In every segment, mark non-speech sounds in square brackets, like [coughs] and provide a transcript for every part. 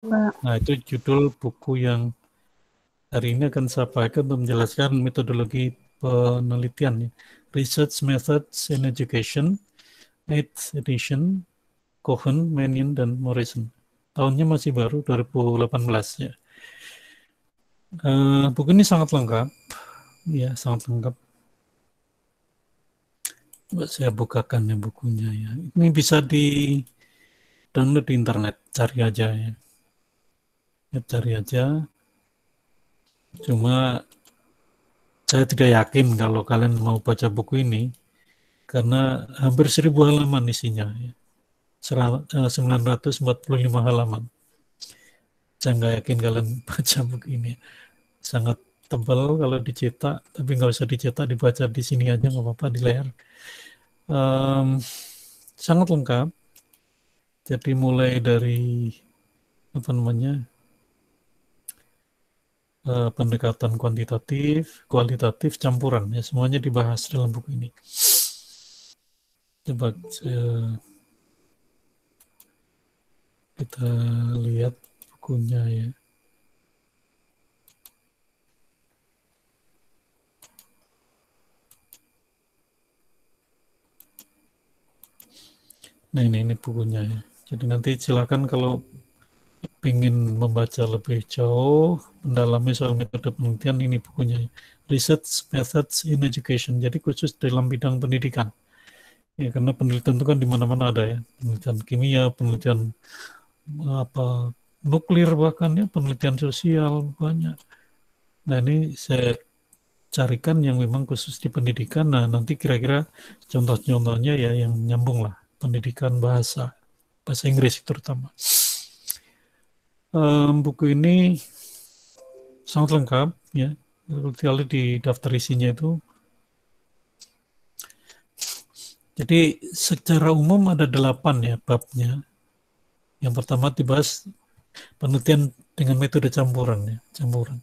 Nah, itu judul buku yang hari ini akan saya pakai untuk menjelaskan metodologi penelitian. Ya. Research Methods in Education, 8th edition, Cohen, Mannion, dan Morrison. Tahunnya masih baru, 2018 ya. Uh, buku ini sangat lengkap, ya sangat lengkap. Saya bukakan ya bukunya ya. Ini bisa di download di internet, cari aja ya. Ya cari aja. Cuma saya tidak yakin kalau kalian mau baca buku ini karena hampir seribu halaman isinya ya. 945 eh, halaman. Saya nggak yakin kalian [laughs] baca buku ini. Sangat tebal kalau dicetak, tapi nggak usah dicetak, dibaca di sini aja nggak apa-apa di layar. Um, sangat lengkap. Jadi mulai dari apa namanya uh, pendekatan kuantitatif, kualitatif, campuran ya semuanya dibahas dalam buku ini. Coba saya kita lihat bukunya ya. Nah ini, ini bukunya ya. Jadi nanti silakan kalau ingin membaca lebih jauh, mendalami soal metode penelitian, ini bukunya. Research Methods in Education, jadi khusus dalam bidang pendidikan. Ya, karena penelitian itu kan di mana-mana ada ya, penelitian kimia, penelitian apa nuklir bahkan ya penelitian sosial banyak. Nah ini saya carikan yang memang khusus di pendidikan. Nah nanti kira-kira contoh-contohnya ya yang nyambung lah pendidikan bahasa bahasa Inggris terutama. Um, buku ini sangat lengkap ya. Kali di daftar isinya itu jadi secara umum ada delapan ya babnya yang pertama dibahas penelitian dengan metode campuran ya, campuran.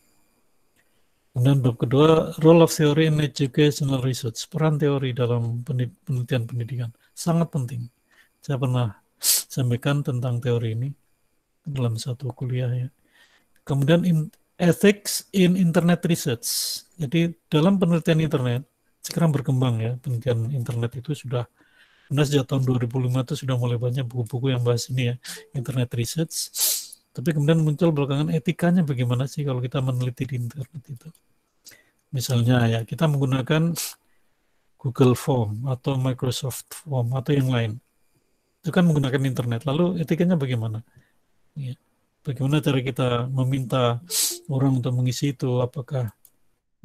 Kemudian bab kedua, role of theory in educational research, peran teori dalam penelitian pendidikan sangat penting. Saya pernah sampaikan tentang teori ini dalam satu kuliah ya. Kemudian in, ethics in internet research. Jadi dalam penelitian internet sekarang berkembang ya penelitian internet itu sudah Karena sejak tahun 2005 itu sudah mulai banyak buku-buku yang bahas ini ya, internet research. Tapi kemudian muncul belakangan etikanya bagaimana sih kalau kita meneliti di internet itu. Misalnya ya, kita menggunakan Google Form atau Microsoft Form atau yang lain. Itu kan menggunakan internet. Lalu etikanya bagaimana? Ya. Bagaimana cara kita meminta orang untuk mengisi itu? Apakah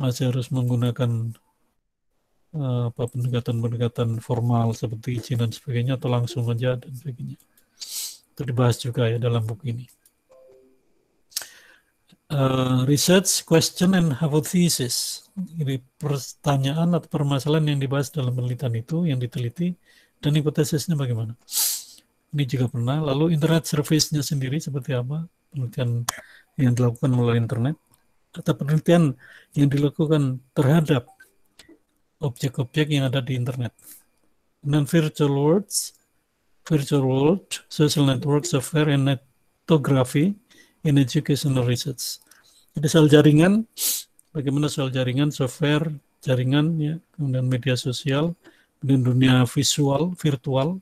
masih harus menggunakan Eh, apa pendekatan-pendekatan formal seperti izin dan sebagainya atau langsung aja dan sebagainya. Itu dibahas juga ya dalam buku ini. Uh, research, question, and hypothesis. Jadi pertanyaan atau permasalahan yang dibahas dalam penelitian itu, yang diteliti, dan hipotesisnya bagaimana. Ini juga pernah. Lalu internet service-nya sendiri seperti apa? Penelitian yang dilakukan melalui internet. Atau penelitian yang dilakukan terhadap objek-objek yang ada di internet. Dan virtual worlds, virtual world, social network, software, and ethnography in educational research. Jadi soal jaringan, bagaimana soal jaringan, software, jaringan, ya, kemudian media sosial, kemudian dunia visual, virtual,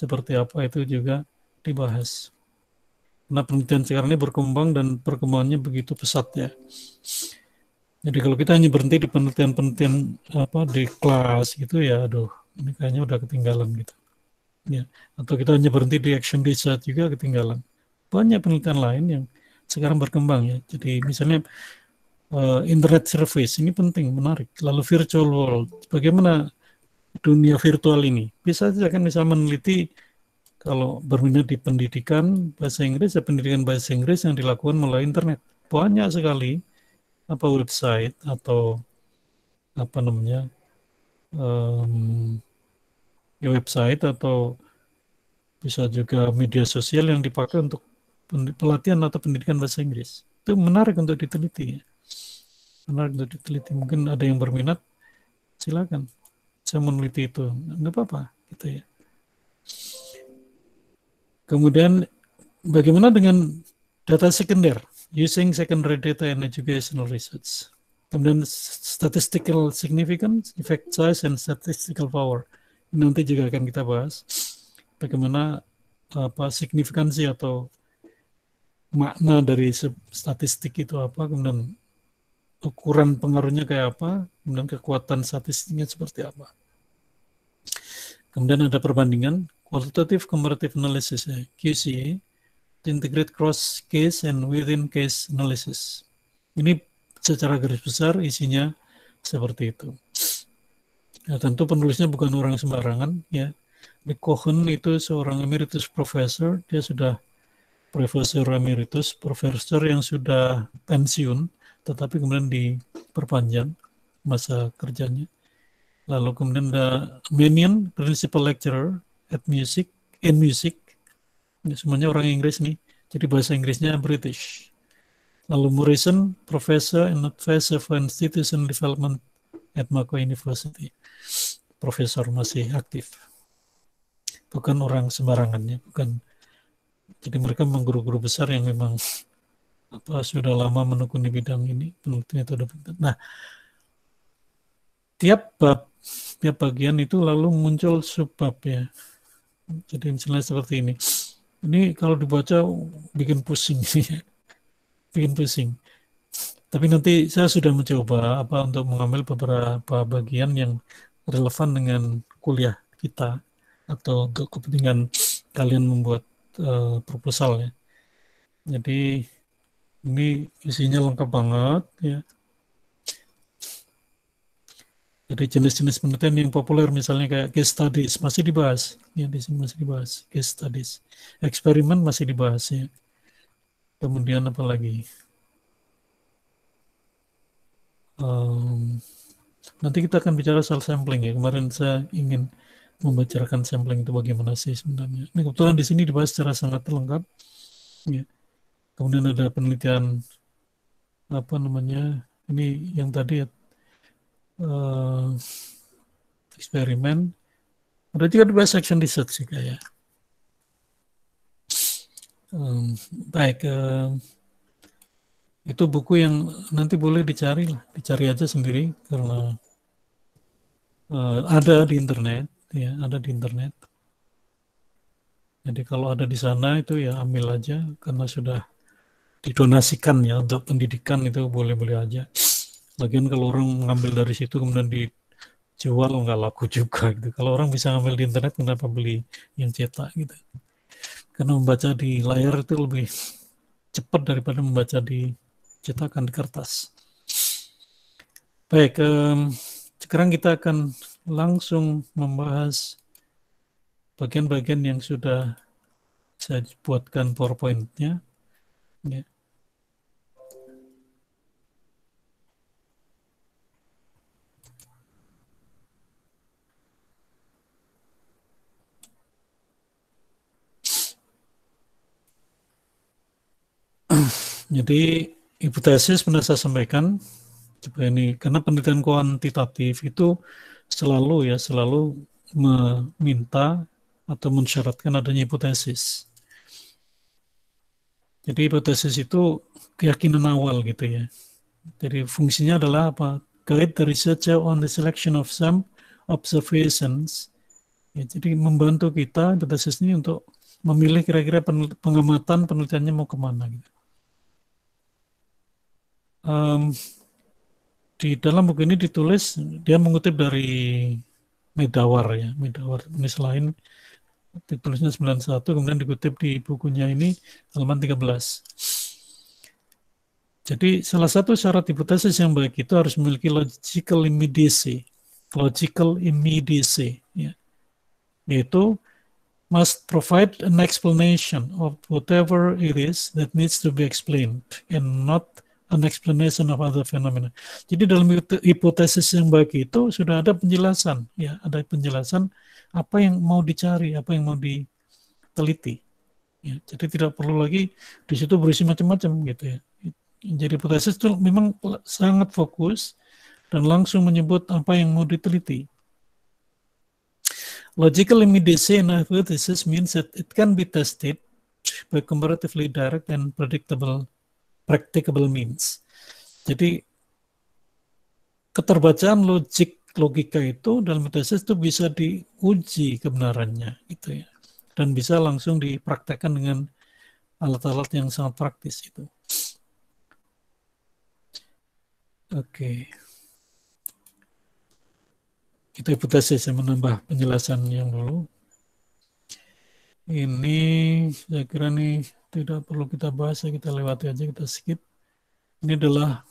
seperti apa itu juga dibahas. Karena penelitian sekarang ini berkembang dan perkembangannya begitu pesat ya. Jadi kalau kita hanya berhenti di penelitian-penelitian apa di kelas gitu ya, aduh, ini kayaknya udah ketinggalan gitu. Ya, atau kita hanya berhenti di action research juga ketinggalan. Banyak penelitian lain yang sekarang berkembang ya. Jadi misalnya uh, internet service ini penting, menarik. Lalu virtual world, bagaimana dunia virtual ini? Bisa saja kan misal meneliti kalau berminat di pendidikan bahasa Inggris, ya pendidikan bahasa Inggris yang dilakukan melalui internet. Banyak sekali apa website atau apa namanya um, ya website atau bisa juga media sosial yang dipakai untuk pelatihan atau pendidikan bahasa Inggris itu menarik untuk diteliti ya. menarik untuk diteliti mungkin ada yang berminat silakan saya meneliti itu nggak apa-apa gitu ya kemudian bagaimana dengan data sekunder using secondary data in educational research. Kemudian statistical significance, effect size, and statistical power. Nanti juga akan kita bahas bagaimana apa signifikansi atau makna dari statistik itu apa, kemudian ukuran pengaruhnya kayak apa, kemudian kekuatan statistiknya seperti apa. Kemudian ada perbandingan, qualitative comparative analysis, ya, QCA, integrate cross case and within case analysis. Ini secara garis besar isinya seperti itu. Ya, tentu penulisnya bukan orang sembarangan ya. Di Cohen itu seorang emeritus professor, dia sudah profesor emeritus, profesor yang sudah pensiun, tetapi kemudian diperpanjang masa kerjanya. Lalu kemudian ada Manion, principal lecturer at music, in music. Ini semuanya orang Inggris nih, jadi bahasa Inggrisnya British. Lalu Morrison, Professor and Advisor for Institution Development at Macquarie University. Profesor masih aktif. Bukan orang sembarangan ya, bukan. Jadi mereka memang guru-guru besar yang memang apa sudah lama menekuni bidang ini, penelitian itu Nah, tiap bab, tiap bagian itu lalu muncul subbab ya. Jadi misalnya seperti ini. Ini kalau dibaca bikin pusing ya [laughs] bikin pusing. Tapi nanti saya sudah mencoba apa untuk mengambil beberapa bagian yang relevan dengan kuliah kita atau untuk kepentingan kalian membuat uh, proposal ya. Jadi ini isinya lengkap banget ya. Jadi jenis-jenis penelitian yang populer misalnya kayak case studies masih dibahas, ya di sini masih dibahas case studies. Eksperimen masih dibahas ya. Kemudian apa lagi? Um, nanti kita akan bicara soal sampling ya. Kemarin saya ingin membacakan sampling itu bagaimana sih sebenarnya. Ini kebetulan di sini dibahas secara sangat lengkap. Ya. Kemudian ada penelitian apa namanya ini yang tadi uh, eksperimen. Ada juga dibahas section research juga ya. Um, baik, uh, itu buku yang nanti boleh dicari lah, dicari aja sendiri karena uh, ada di internet, ya ada di internet. Jadi kalau ada di sana itu ya ambil aja karena sudah didonasikan ya untuk pendidikan itu boleh-boleh aja. Lagian kalau orang ngambil dari situ kemudian dijual nggak laku juga gitu. Kalau orang bisa ngambil di internet kenapa beli yang cetak gitu? karena membaca di layar itu lebih cepat daripada membaca di cetakan di kertas. Baik, um, sekarang kita akan langsung membahas bagian-bagian yang sudah saya buatkan PowerPoint-nya. Ya. Jadi hipotesis pernah saya sampaikan coba ini karena penelitian kuantitatif itu selalu ya selalu meminta atau mensyaratkan adanya hipotesis. Jadi hipotesis itu keyakinan awal gitu ya. Jadi fungsinya adalah apa? Guide the researcher on the selection of some observations. Ya, jadi membantu kita hipotesis ini untuk memilih kira-kira pengamatan penelitiannya mau ke mana gitu um, di dalam buku ini ditulis dia mengutip dari Medawar ya Medawar ini selain ditulisnya 91 kemudian dikutip di bukunya ini halaman 13 jadi salah satu syarat hipotesis yang baik itu harus memiliki logical immediacy logical immediacy ya. Yaitu must provide an explanation of whatever it is that needs to be explained and not an explanation of other phenomena. Jadi dalam hipotesis yang baik itu sudah ada penjelasan, ya ada penjelasan apa yang mau dicari, apa yang mau diteliti. Ya, jadi tidak perlu lagi di situ berisi macam-macam gitu ya. Jadi hipotesis itu memang sangat fokus dan langsung menyebut apa yang mau diteliti. Logical immediacy in hypothesis means that it can be tested by comparatively direct and predictable practicable means. Jadi keterbacaan logik logika itu dalam metasis itu bisa diuji kebenarannya gitu ya dan bisa langsung dipraktekkan dengan alat-alat yang sangat praktis itu. Oke. Itu hipotesis yang menambah penjelasan yang dulu. Ini saya kira nih tidak perlu kita bahas, ya kita lewati aja, kita skip. Ini adalah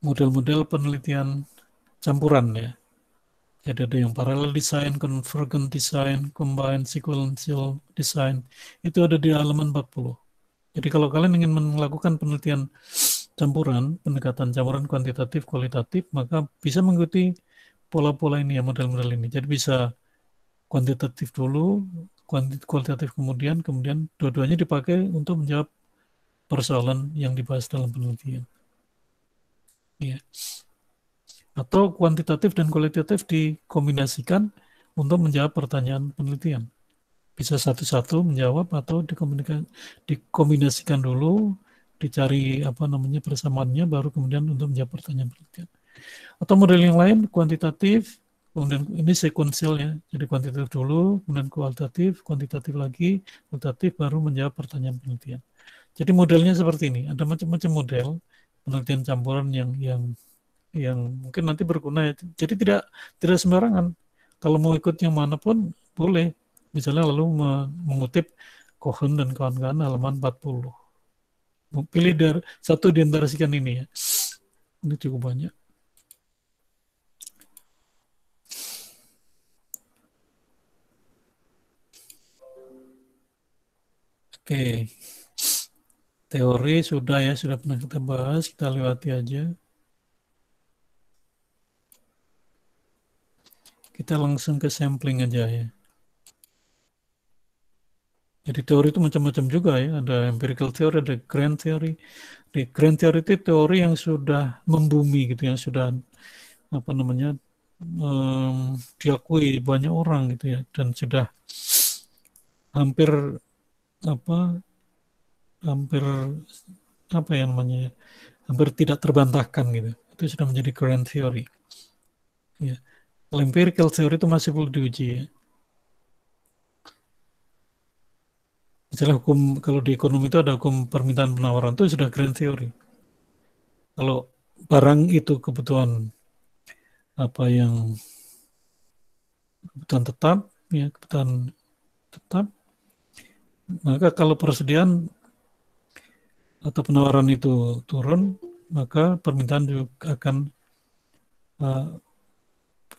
model-model penelitian campuran ya. Jadi ada yang parallel design, convergent design, combined sequential design. Itu ada di halaman 40. Jadi kalau kalian ingin melakukan penelitian campuran, pendekatan campuran kuantitatif, kualitatif, maka bisa mengikuti pola-pola ini ya, model-model ini. Jadi bisa kuantitatif dulu, kualitatif kemudian, kemudian dua-duanya dipakai untuk menjawab persoalan yang dibahas dalam penelitian. Ya atau kuantitatif dan kualitatif dikombinasikan untuk menjawab pertanyaan penelitian. Bisa satu-satu menjawab atau dikombinasikan dulu, dicari apa namanya persamaannya, baru kemudian untuk menjawab pertanyaan penelitian. Atau model yang lain, kuantitatif, kemudian ini sekuensial ya, jadi kuantitatif dulu, kemudian kualitatif, kuantitatif lagi, kualitatif, baru menjawab pertanyaan penelitian. Jadi modelnya seperti ini, ada macam-macam model penelitian campuran yang yang yang mungkin nanti berguna ya. Jadi tidak tidak sembarangan. Kalau mau ikut yang mana pun boleh. Misalnya lalu mengutip Cohen dan kawan-kawan halaman 40. Pilih dari satu di antara sekian ini ya. Ini cukup banyak. Oke. Teori sudah ya, sudah pernah kita bahas, kita lewati aja. Kita langsung ke sampling aja ya. Jadi teori itu macam-macam juga ya. Ada empirical theory, ada grand theory. Di grand theory itu teori yang sudah membumi gitu, yang sudah apa namanya um, diakui banyak orang gitu ya, dan sudah hampir apa hampir apa yang namanya hampir tidak terbantahkan gitu. Itu sudah menjadi grand theory. Ya. Kalau empirical theory itu masih perlu diuji ya. Misalnya hukum kalau di ekonomi itu ada hukum permintaan penawaran itu sudah grand theory. Kalau barang itu kebutuhan apa yang kebutuhan tetap ya kebutuhan tetap maka kalau persediaan atau penawaran itu turun maka permintaan juga akan uh,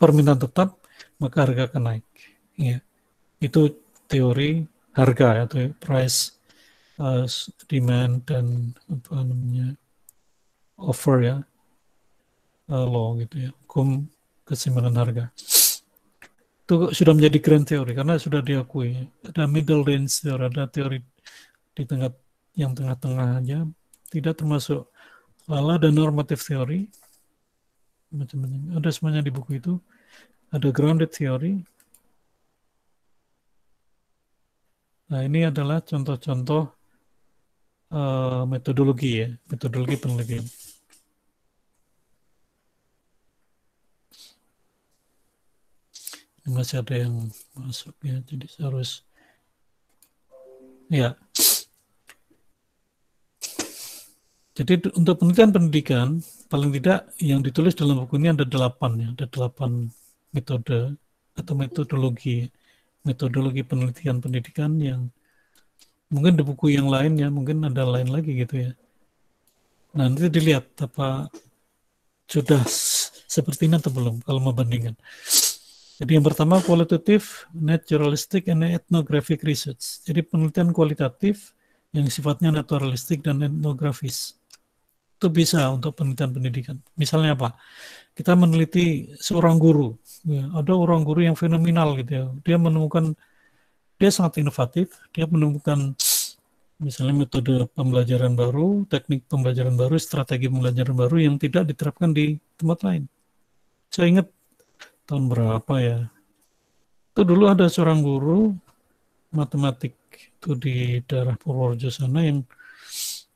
permintaan tetap, maka harga akan naik. Ya. Itu teori harga atau price uh, demand dan apa namanya offer ya uh, law gitu ya hukum keseimbangan harga itu sudah menjadi grand theory karena sudah diakui. Ada middle range theory ada teori di tengah yang tengah-tengah aja. Tidak termasuk lala dan normative theory. Macam-macam. Ada semuanya di buku itu. Ada grounded theory. Nah ini adalah contoh-contoh uh, metodologi ya metodologi penelitian masih ada yang masuk ya jadi harus ya Jadi untuk penelitian pendidikan, paling tidak yang ditulis dalam buku ini ada delapan ya, ada delapan metode atau metodologi, metodologi penelitian pendidikan yang mungkin di buku yang lain ya, mungkin ada lain lagi gitu ya. Nah, nanti dilihat apa sudah seperti ini atau belum kalau membandingkan. Jadi yang pertama kualitatif, naturalistic, and ethnographic research. Jadi penelitian kualitatif yang sifatnya naturalistik dan etnografis itu bisa untuk penelitian pendidikan. Misalnya apa? Kita meneliti seorang guru. Ya, ada orang guru yang fenomenal gitu ya. Dia menemukan, dia sangat inovatif. Dia menemukan misalnya metode pembelajaran baru, teknik pembelajaran baru, strategi pembelajaran baru yang tidak diterapkan di tempat lain. Saya ingat tahun berapa ya. Itu dulu ada seorang guru matematik itu di daerah Purworejo sana yang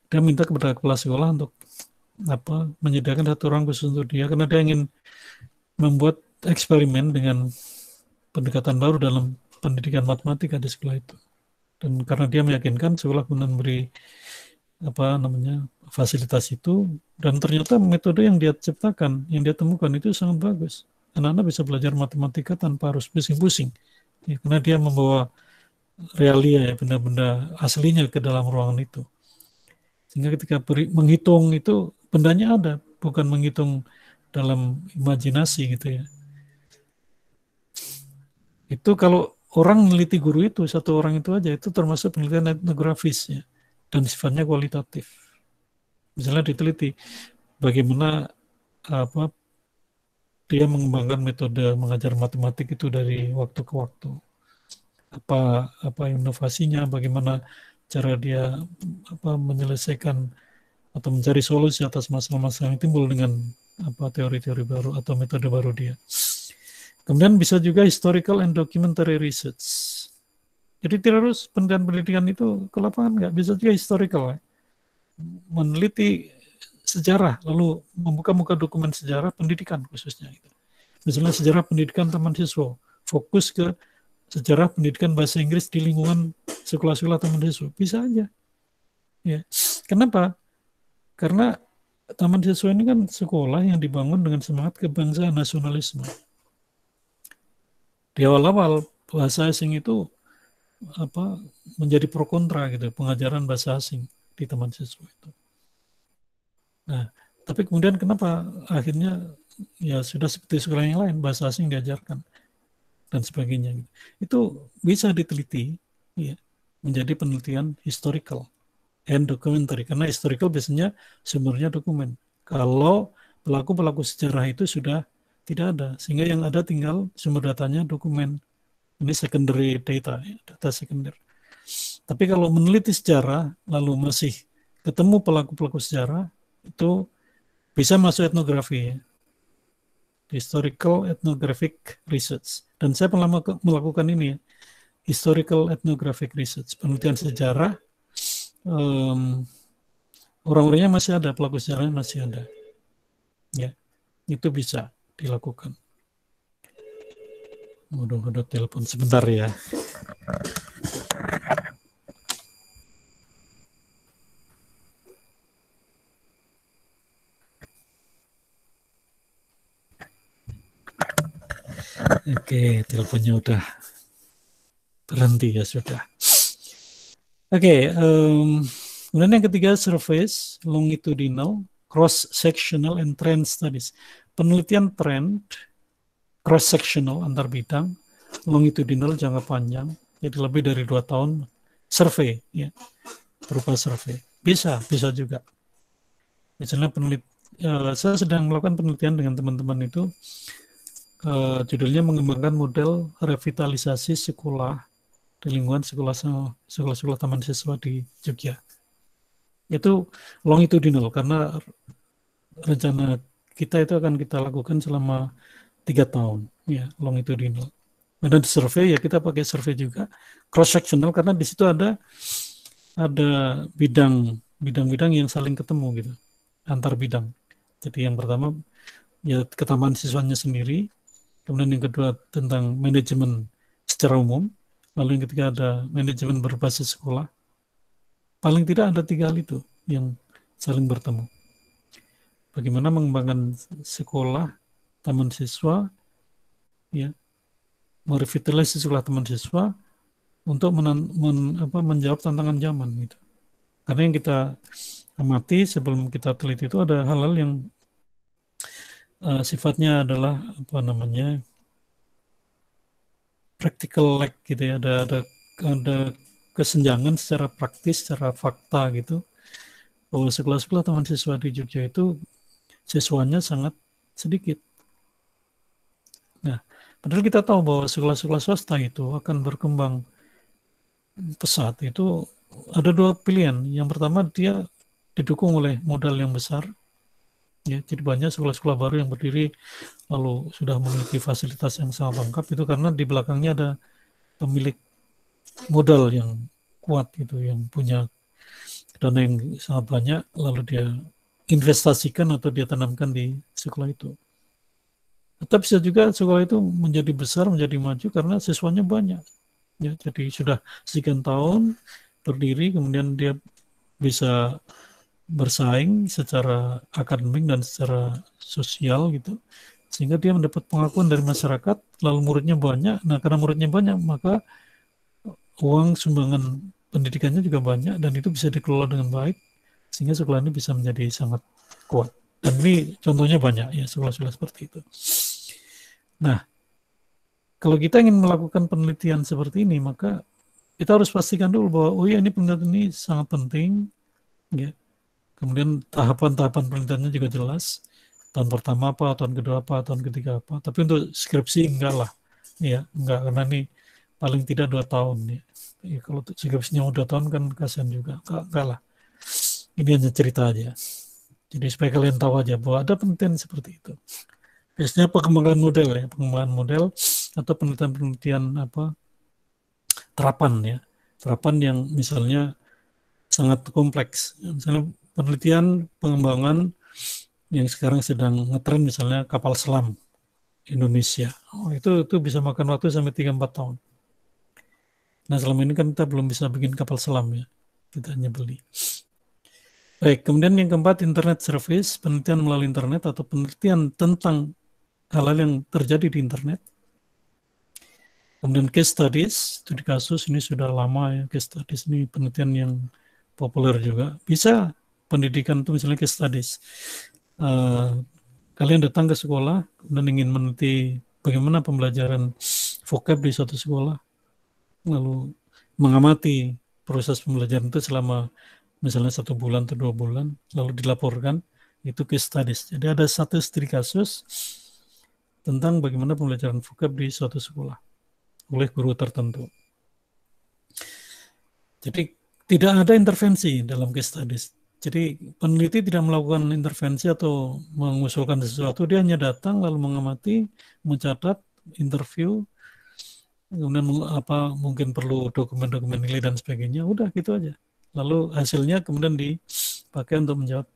dia minta kepada kepala sekolah untuk apa menyediakan satu orang khusus untuk dia karena dia ingin membuat eksperimen dengan pendekatan baru dalam pendidikan matematika di sekolah itu dan karena dia meyakinkan sekolah pun memberi apa namanya fasilitas itu dan ternyata metode yang dia ciptakan yang dia temukan itu sangat bagus anak-anak bisa belajar matematika tanpa harus pusing-pusing ya, karena dia membawa realia ya benda-benda aslinya ke dalam ruangan itu sehingga ketika menghitung itu bendanya ada, bukan menghitung dalam imajinasi gitu ya. Itu kalau orang meneliti guru itu, satu orang itu aja, itu termasuk penelitian etnografis ya, dan sifatnya kualitatif. Misalnya diteliti bagaimana apa dia mengembangkan metode mengajar matematik itu dari waktu ke waktu. Apa apa inovasinya, bagaimana cara dia apa menyelesaikan atau mencari solusi atas masalah-masalah yang timbul dengan apa teori-teori baru atau metode baru dia. Kemudian bisa juga historical and documentary research. Jadi tidak harus penelitian-penelitian itu ke lapangan, nggak bisa juga historical. Ya. Meneliti sejarah, lalu membuka muka dokumen sejarah pendidikan khususnya. Gitu. Misalnya sejarah pendidikan teman siswa, fokus ke sejarah pendidikan bahasa Inggris di lingkungan sekolah-sekolah teman siswa. Bisa aja. Ya. Kenapa? Karena Taman Siswa ini kan sekolah yang dibangun dengan semangat kebangsaan nasionalisme. Di awal-awal bahasa asing itu apa menjadi pro kontra gitu pengajaran bahasa asing di teman siswa itu. Nah, tapi kemudian kenapa akhirnya ya sudah seperti sekolah yang lain bahasa asing diajarkan dan sebagainya gitu. Itu bisa diteliti ya menjadi penelitian historical and documentary karena historical biasanya sumbernya dokumen. Kalau pelaku-pelaku sejarah itu sudah tidak ada sehingga yang ada tinggal sumber datanya dokumen. Ini secondary data, ya, data sekunder. Tapi kalau meneliti sejarah lalu masih ketemu pelaku-pelaku sejarah itu bisa masuk etnografi ya. Historical ethnographic research. Dan saya pernah melakukan ini ya. Historical ethnographic research, penelitian sejarah um, orang-orangnya masih ada, pelaku sejarahnya masih ada. Ya, itu bisa dilakukan. Ada telepon sebentar ya. Oke, teleponnya udah berhenti ya sudah. Oke, um, kemudian yang ketiga surface longitudinal, cross sectional and trend studies. Penelitian trend cross sectional antar bidang, longitudinal jangka panjang, jadi lebih dari dua tahun. Survei, ya, berupa survei. Bisa, bisa juga. Misalnya penelit, uh, saya sedang melakukan penelitian dengan teman-teman itu, uh, judulnya mengembangkan model revitalisasi sekolah di lingkungan sekolah sekolah-sekolah taman siswa di Jogja. Itu longitudinal karena rencana kita itu akan kita lakukan selama tiga tahun, ya longitudinal. Dan di survei ya kita pakai survei juga cross sectional karena di situ ada ada bidang bidang-bidang yang saling ketemu gitu antar bidang. Jadi yang pertama ya ketaman siswanya sendiri, kemudian yang kedua tentang manajemen secara umum, lalu yang ketiga ada manajemen berbasis sekolah. Paling tidak ada tiga hal itu yang saling bertemu. Bagaimana mengembangkan sekolah, taman siswa, ya, merevitalisasi sekolah taman siswa untuk men, men, apa, menjawab tantangan zaman gitu. Karena yang kita amati sebelum kita teliti itu ada hal-hal yang uh, sifatnya adalah apa namanya practical lag gitu ya ada ada ada kesenjangan secara praktis secara fakta gitu bahwa sekolah-sekolah teman siswa di Jogja itu siswanya sangat sedikit. Nah, padahal kita tahu bahwa sekolah-sekolah swasta itu akan berkembang pesat itu ada dua pilihan. Yang pertama dia didukung oleh modal yang besar Ya, jadi banyak sekolah-sekolah baru yang berdiri lalu sudah memiliki fasilitas yang sangat lengkap itu karena di belakangnya ada pemilik modal yang kuat gitu yang punya dana yang sangat banyak lalu dia investasikan atau dia tanamkan di sekolah itu. Tetap bisa juga sekolah itu menjadi besar, menjadi maju karena siswanya banyak. Ya, jadi sudah sekian tahun berdiri, kemudian dia bisa bersaing secara akademik dan secara sosial gitu, sehingga dia mendapat pengakuan dari masyarakat. Lalu muridnya banyak. Nah, karena muridnya banyak, maka uang sumbangan pendidikannya juga banyak dan itu bisa dikelola dengan baik sehingga sekolah ini bisa menjadi sangat kuat. Dan ini contohnya banyak ya sekolah-sekolah seperti itu. Nah, kalau kita ingin melakukan penelitian seperti ini, maka kita harus pastikan dulu bahwa oh ya ini penelitian ini sangat penting, ya. Kemudian tahapan-tahapan penelitiannya juga jelas. Tahun pertama apa, tahun kedua apa, tahun ketiga apa. Tapi untuk skripsi enggak lah, ya enggak karena ini paling tidak dua tahun ya. ya kalau skripsinya udah tahun kan kasihan juga, enggak, enggak lah ini hanya cerita aja. Jadi supaya kalian tahu aja bahwa ada penelitian seperti itu. Biasanya pengembangan model ya, pengembangan model atau penelitian-penelitian apa terapan ya, terapan yang misalnya sangat kompleks. Misalnya penelitian pengembangan yang sekarang sedang ngetren misalnya kapal selam Indonesia. Oh, itu itu bisa makan waktu sampai 3 4 tahun. Nah, selama ini kan kita belum bisa bikin kapal selam ya. Kita hanya beli. Baik, kemudian yang keempat internet service, penelitian melalui internet atau penelitian tentang hal-hal yang terjadi di internet. Kemudian case studies, studi kasus ini sudah lama ya, case studies ini penelitian yang populer juga. Bisa pendidikan itu misalnya case studies. Uh, kalian datang ke sekolah dan ingin meneliti bagaimana pembelajaran vocab di suatu sekolah, lalu mengamati proses pembelajaran itu selama misalnya satu bulan atau dua bulan, lalu dilaporkan, itu case studies. Jadi ada satu studi kasus tentang bagaimana pembelajaran vocab di suatu sekolah oleh guru tertentu. Jadi tidak ada intervensi dalam case studies. Jadi peneliti tidak melakukan intervensi atau mengusulkan sesuatu, dia hanya datang lalu mengamati, mencatat, interview, kemudian apa mungkin perlu dokumen-dokumen nilai dan sebagainya, udah gitu aja lalu hasilnya kemudian dipakai untuk menjawab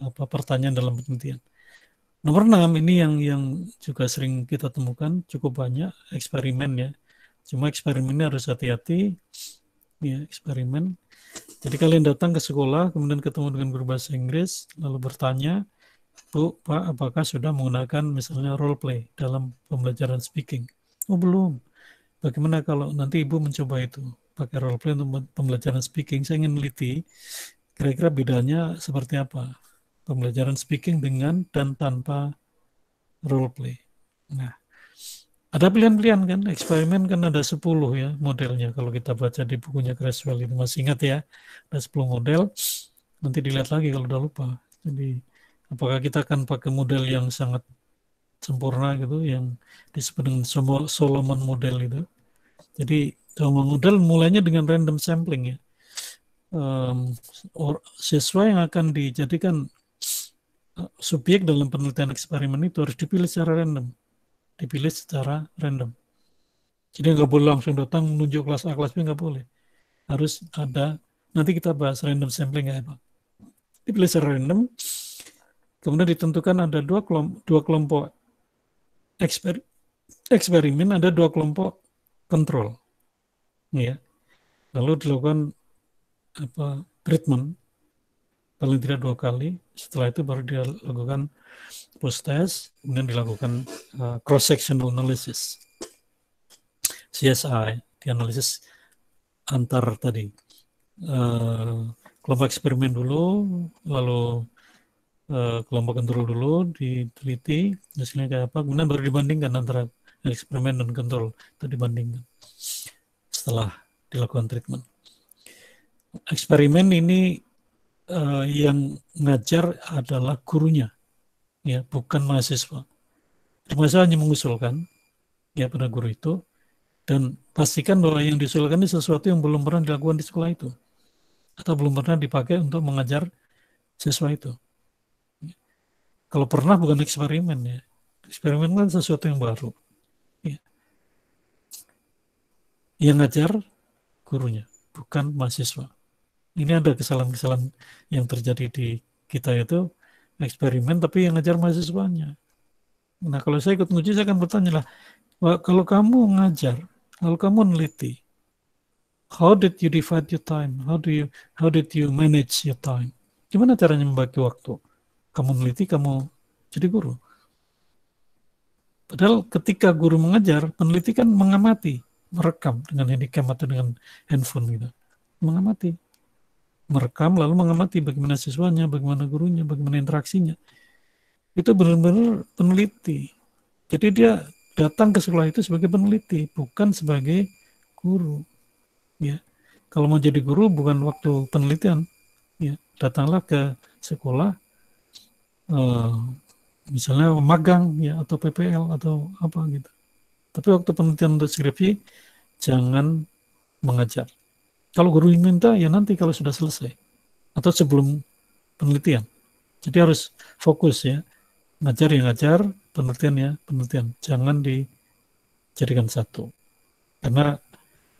apa pertanyaan dalam penelitian. Nomor 6 ini yang yang juga sering kita temukan cukup banyak eksperimen ya. Cuma eksperimen ini harus hati-hati ya eksperimen. Jadi kalian datang ke sekolah kemudian ketemu dengan guru bahasa Inggris lalu bertanya, "Bu, Pak, apakah sudah menggunakan misalnya role play dalam pembelajaran speaking?" Oh, belum. Bagaimana kalau nanti Ibu mencoba itu? pakai role play untuk pembelajaran speaking, saya ingin meneliti kira-kira bedanya seperti apa pembelajaran speaking dengan dan tanpa role play. Nah, ada pilihan-pilihan kan, eksperimen kan ada 10 ya modelnya kalau kita baca di bukunya Creswell itu masih ingat ya, ada 10 model, nanti dilihat lagi kalau udah lupa. Jadi apakah kita akan pakai model yang sangat sempurna gitu, yang disebut dengan Solomon model itu. Jadi Jawaban model mulainya dengan random sampling ya. Um, or, siswa yang akan dijadikan uh, subjek dalam penelitian eksperimen itu harus dipilih secara random. Dipilih secara random. Jadi nggak boleh langsung datang menunjuk kelas A, kelas B nggak boleh. Harus ada, nanti kita bahas random sampling ya Pak. Dipilih secara random, kemudian ditentukan ada dua kelompok, dua kelompok eksper, eksperimen, ada dua kelompok kontrol ya lalu dilakukan apa treatment paling tidak dua kali setelah itu baru dilakukan post test kemudian dilakukan uh, cross sectional analysis CSI dianalisis antar tadi uh, kelompok eksperimen dulu lalu uh, kelompok kontrol dulu diteliti hasilnya kayak apa kemudian baru dibandingkan antara eksperimen dan kontrol itu dibandingkan setelah dilakukan treatment. Eksperimen ini uh, yang ngajar adalah gurunya, ya bukan mahasiswa. Mahasiswa hanya mengusulkan ya pada guru itu dan pastikan bahwa yang diusulkan ini sesuatu yang belum pernah dilakukan di sekolah itu atau belum pernah dipakai untuk mengajar siswa itu. Kalau pernah bukan eksperimen ya. Eksperimen kan sesuatu yang baru yang ngajar gurunya. bukan mahasiswa. Ini ada kesalahan-kesalahan yang terjadi di kita itu eksperimen tapi yang ngajar mahasiswanya. Nah kalau saya ikut nguji saya akan bertanya lah, kalau kamu ngajar, kalau kamu neliti, how did you divide your time? How do you how did you manage your time? Gimana caranya membagi waktu? Kamu neliti, kamu jadi guru. Padahal ketika guru mengajar, peneliti kan mengamati, merekam dengan handycam atau dengan handphone gitu. Mengamati. Merekam lalu mengamati bagaimana siswanya, bagaimana gurunya, bagaimana interaksinya. Itu benar-benar peneliti. Jadi dia datang ke sekolah itu sebagai peneliti, bukan sebagai guru. Ya. Kalau mau jadi guru bukan waktu penelitian, ya datanglah ke sekolah uh, misalnya magang ya atau PPL atau apa gitu. Tapi waktu penelitian untuk skripsi jangan mengajar. Kalau guru minta ya nanti kalau sudah selesai atau sebelum penelitian. Jadi harus fokus ya. Ngajar ya ngajar, penelitian ya penelitian. Jangan dijadikan satu. Karena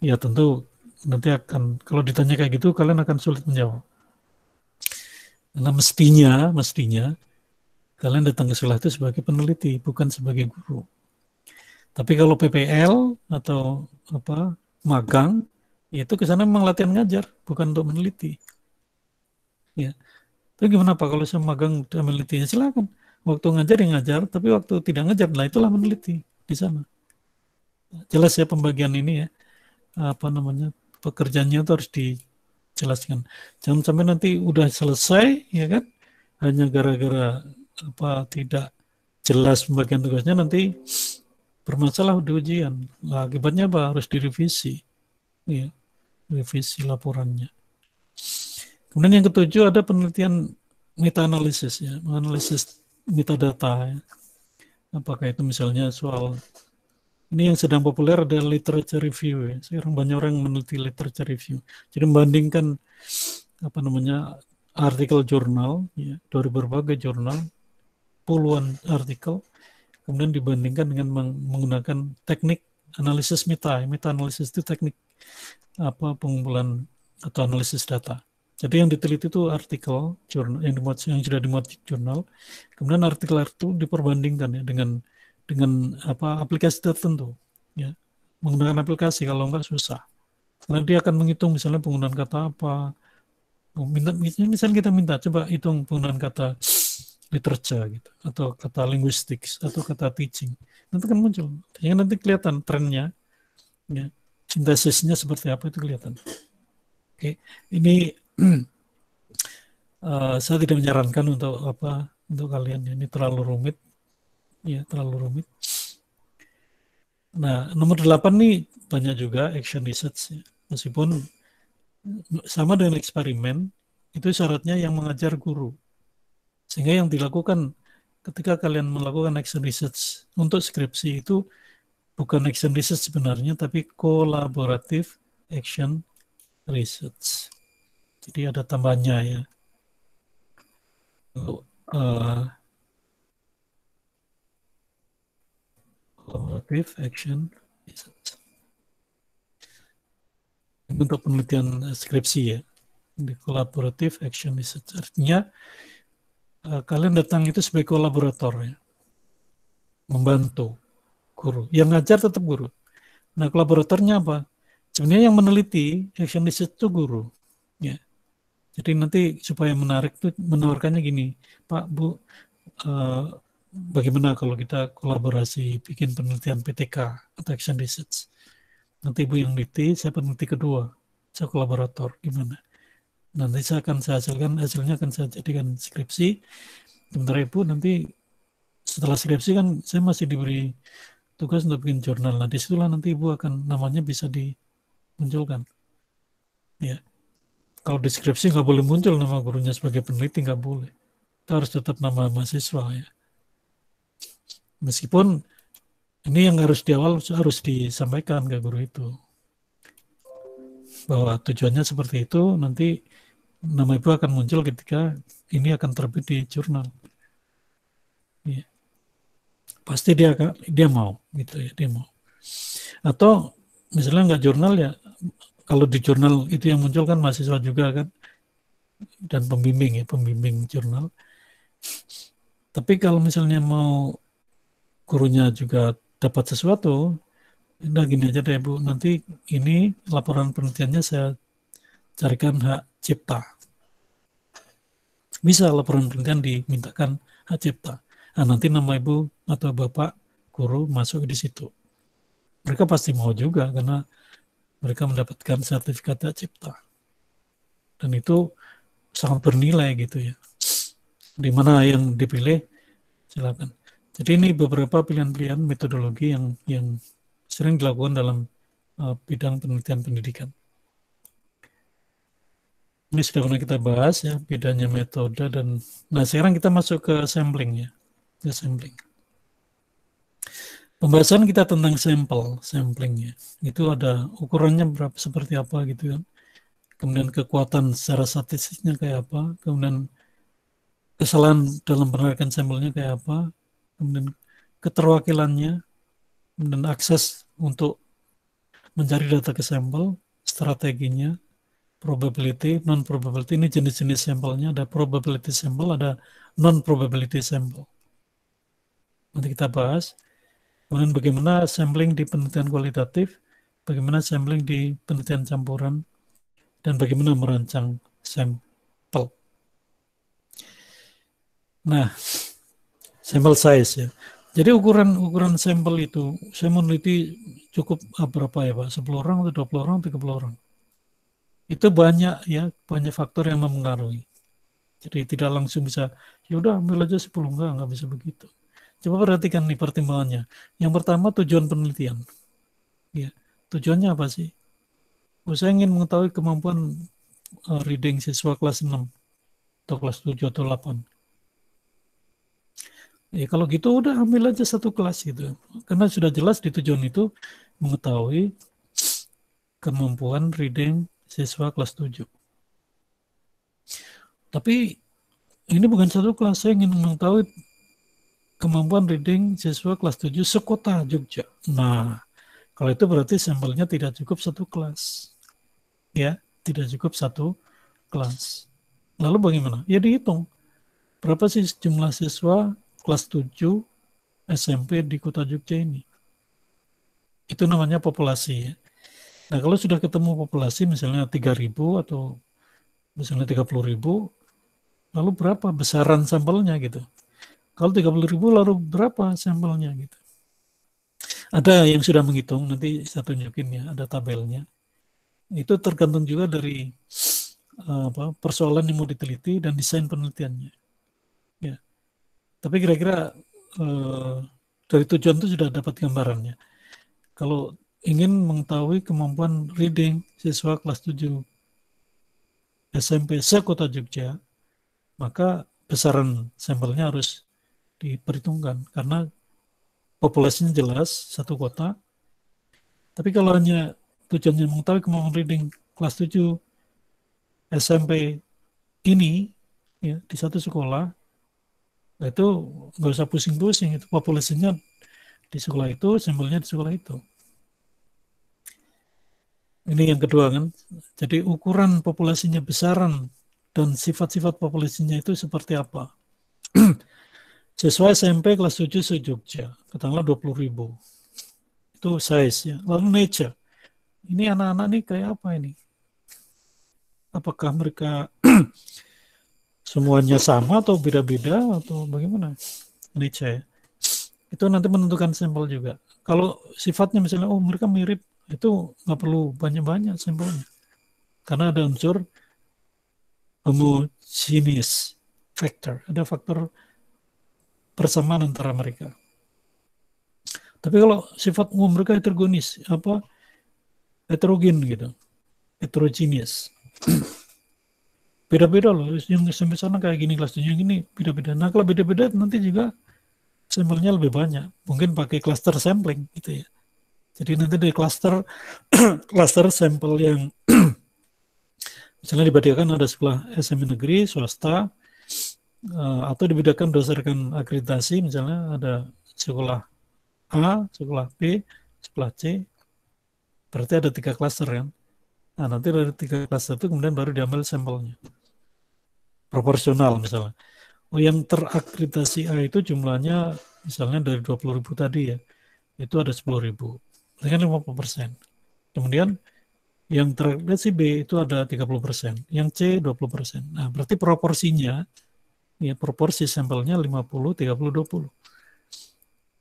ya tentu nanti akan kalau ditanya kayak gitu kalian akan sulit menjawab. Karena mestinya, mestinya kalian datang ke sekolah itu sebagai peneliti, bukan sebagai guru. Tapi kalau PPL atau apa magang, itu ke sana memang latihan ngajar, bukan untuk meneliti. Ya. Tapi gimana Pak kalau saya magang dan meneliti? Ya silakan. Waktu ngajar ya ngajar, tapi waktu tidak ngajar, lah itulah meneliti di sana. Jelas ya pembagian ini ya. Apa namanya? Pekerjaannya itu harus dijelaskan. Jangan sampai nanti udah selesai ya kan? Hanya gara-gara apa tidak jelas pembagian tugasnya nanti bermasalah di ujian. Nah, akibatnya apa? Harus direvisi. Ya, revisi laporannya. Kemudian yang ketujuh ada penelitian meta analisis ya, analisis metadata ya. Apakah itu misalnya soal ini yang sedang populer ada literature review ya. Sekarang banyak orang meneliti literature review. Jadi membandingkan apa namanya artikel jurnal ya dari berbagai jurnal puluhan artikel, kemudian dibandingkan dengan menggunakan teknik analisis meta. Meta analisis itu teknik apa pengumpulan atau analisis data. Jadi yang diteliti itu artikel jurnal yang dimuat yang sudah dimuat di jurnal, kemudian artikel itu diperbandingkan ya dengan dengan apa aplikasi tertentu, ya. Menggunakan aplikasi kalau enggak susah. Karena dia akan menghitung misalnya penggunaan kata apa, minta misalnya kita minta coba hitung penggunaan kata literature gitu atau kata linguistics atau kata teaching. Nanti kan muncul. Ya nanti kelihatan trennya ya sintesisnya seperti apa itu kelihatan. Oke ini uh, [clears throat] saya tidak menyarankan untuk apa untuk kalian ini terlalu rumit. Ya terlalu rumit. Nah nomor delapan nih banyak juga action research ya. meskipun sama dengan eksperimen itu syaratnya yang mengajar guru. Sehingga yang dilakukan ketika kalian melakukan action research untuk skripsi itu bukan action research sebenarnya, tapi kolaboratif action research. Jadi ada tambahnya ya. Uh, collaborative action research. Untuk penelitian skripsi ya. Di collaborative action research. Artinya uh, kalian datang itu sebagai kolaborator ya. Membantu guru. Yang ngajar tetap guru. Nah, kolaboratornya apa? Sebenarnya yang meneliti action research itu guru. Ya. Jadi nanti supaya menarik tuh menawarkannya gini, Pak, Bu, uh, bagaimana kalau kita kolaborasi bikin penelitian PTK atau action research? Nanti Ibu yang neliti, saya peneliti kedua, saya kolaborator, gimana? nanti saya akan saya hasilkan hasilnya akan saya jadikan skripsi sementara ibu nanti setelah skripsi kan saya masih diberi tugas untuk bikin jurnal. Nah di situlah nanti ibu akan namanya bisa dimunculkan. Ya. Kalau di skripsi nggak boleh muncul nama gurunya sebagai peneliti nggak boleh. Kita harus tetap nama mahasiswa ya. Meskipun ini yang harus di awal harus disampaikan ke guru itu. Bahwa tujuannya seperti itu nanti nama ibu akan muncul ketika ini akan terbit di jurnal. Ya. Pasti dia dia mau gitu ya dia mau. Atau misalnya nggak jurnal ya kalau di jurnal itu yang muncul kan mahasiswa juga kan dan pembimbing ya pembimbing jurnal tapi kalau misalnya mau gurunya juga dapat sesuatu Nah gini aja deh Bu, nanti ini laporan penelitiannya saya carikan hak cipta. Bisa laporan penelitian dimintakan hak cipta. Nah, nanti nama Ibu atau Bapak guru masuk di situ. Mereka pasti mau juga karena mereka mendapatkan sertifikat hak cipta. Dan itu sangat bernilai gitu ya. Di mana yang dipilih silakan. Jadi ini beberapa pilihan-pilihan metodologi yang yang sering dilakukan dalam uh, bidang penelitian pendidikan. Ini sudah pernah kita bahas ya, bedanya metode dan nah sekarang kita masuk ke sampling ya, ke sampling. Pembahasan kita tentang sampel, sampling ya. Itu ada ukurannya berapa seperti apa gitu kan. Kemudian kekuatan secara statistiknya kayak apa, kemudian kesalahan dalam penarikan sampelnya kayak apa, kemudian keterwakilannya, dan akses untuk mencari data ke sampel, strateginya, probability, non-probability, ini jenis-jenis sampelnya, ada probability sampel, ada non-probability sampel. Nanti kita bahas. Kemudian bagaimana sampling di penelitian kualitatif, bagaimana sampling di penelitian campuran, dan bagaimana merancang sampel. Nah, sampel size ya. Jadi ukuran ukuran sampel itu saya meneliti cukup ah, berapa ya Pak? 10 orang atau 20 orang, 30 orang. Itu banyak ya, banyak faktor yang mempengaruhi. Jadi tidak langsung bisa ya udah ambil aja 10 enggak, enggak bisa begitu. Coba perhatikan nih pertimbangannya. Yang pertama tujuan penelitian. Ya, tujuannya apa sih? Oh, saya ingin mengetahui kemampuan uh, reading siswa kelas 6 atau kelas 7 atau 8 Ya kalau gitu udah ambil aja satu kelas gitu. Karena sudah jelas di tujuan itu mengetahui kemampuan reading siswa kelas 7. Tapi ini bukan satu kelas, saya ingin mengetahui kemampuan reading siswa kelas 7 sekota Jogja. Nah, kalau itu berarti sampelnya tidak cukup satu kelas. Ya, tidak cukup satu kelas. Lalu bagaimana? Ya dihitung. Berapa sih jumlah siswa kelas 7 SMP di kota Jogja ini. Itu namanya populasi ya. Nah kalau sudah ketemu populasi misalnya 3.000 atau misalnya 30.000, lalu berapa besaran sampelnya gitu. Kalau 30.000 lalu berapa sampelnya gitu. Ada yang sudah menghitung, nanti saya tunjukin ya, ada tabelnya. Itu tergantung juga dari eh, apa, persoalan yang mau diteliti dan desain penelitiannya. Tapi kira-kira uh, dari tujuan itu sudah dapat gambarannya. Kalau ingin mengetahui kemampuan reading siswa kelas 7 SMP sekota Jogja, maka besaran sampelnya harus diperhitungkan karena populasinya jelas satu kota. Tapi kalau hanya tujuannya mengetahui kemampuan reading kelas 7 SMP ini ya di satu sekolah Nah, itu nggak usah pusing-pusing itu populasinya di sekolah itu, sampelnya di sekolah itu. Ini yang kedua kan. Jadi ukuran populasinya besaran dan sifat-sifat populasinya itu seperti apa. [clears throat] Sesuai SMP kelas 7 se-Jogja, katakanlah 20 ribu. Itu size ya. Lalu nature. Ini anak-anak nih kayak apa ini? Apakah mereka [clears throat] semuanya sama atau beda-beda atau bagaimana? Nietzsche itu nanti menentukan sampel juga. Kalau sifatnya misalnya oh mereka mirip itu nggak perlu banyak-banyak sampelnya karena ada unsur homogeneous factor, ada faktor persamaan antara mereka. Tapi kalau sifat umum mereka heterogenis, apa? Heterogen gitu, heterogeneous. beda-beda loh yang sampai sana kayak gini kelas yang ini beda-beda. Nah kalau beda-beda nanti juga sampelnya lebih banyak. Mungkin pakai cluster sampling gitu ya. Jadi nanti dari cluster [clears throat] cluster sampel yang [clears throat] misalnya dibedakan ada sekolah SMA negeri swasta uh, atau dibedakan berdasarkan akreditasi misalnya ada sekolah A sekolah B sekolah C berarti ada tiga cluster kan Nah, nanti dari tiga klaster itu kemudian baru diambil sampelnya. Proporsional misalnya. Oh, yang terakreditasi A itu jumlahnya misalnya dari 20 ribu tadi ya, itu ada 10 ribu. Dengan 50 persen. Kemudian yang terakreditasi B itu ada 30 persen, yang C 20 persen. Nah, berarti proporsinya, ya proporsi sampelnya 50, 30, 20.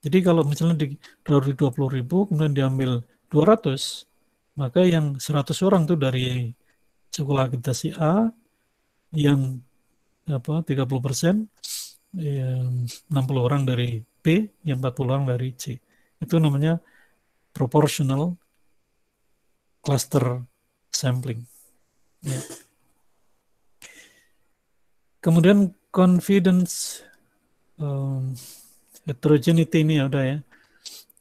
Jadi kalau misalnya di, dari 20 ribu, kemudian diambil 200, maka yang 100 orang tuh dari sekolah akreditasi A, yang apa 30 persen, yang 60 orang dari B, yang 40 orang dari C. Itu namanya proportional cluster sampling. Ya. Kemudian confidence um, heterogeneity ini ya udah ya.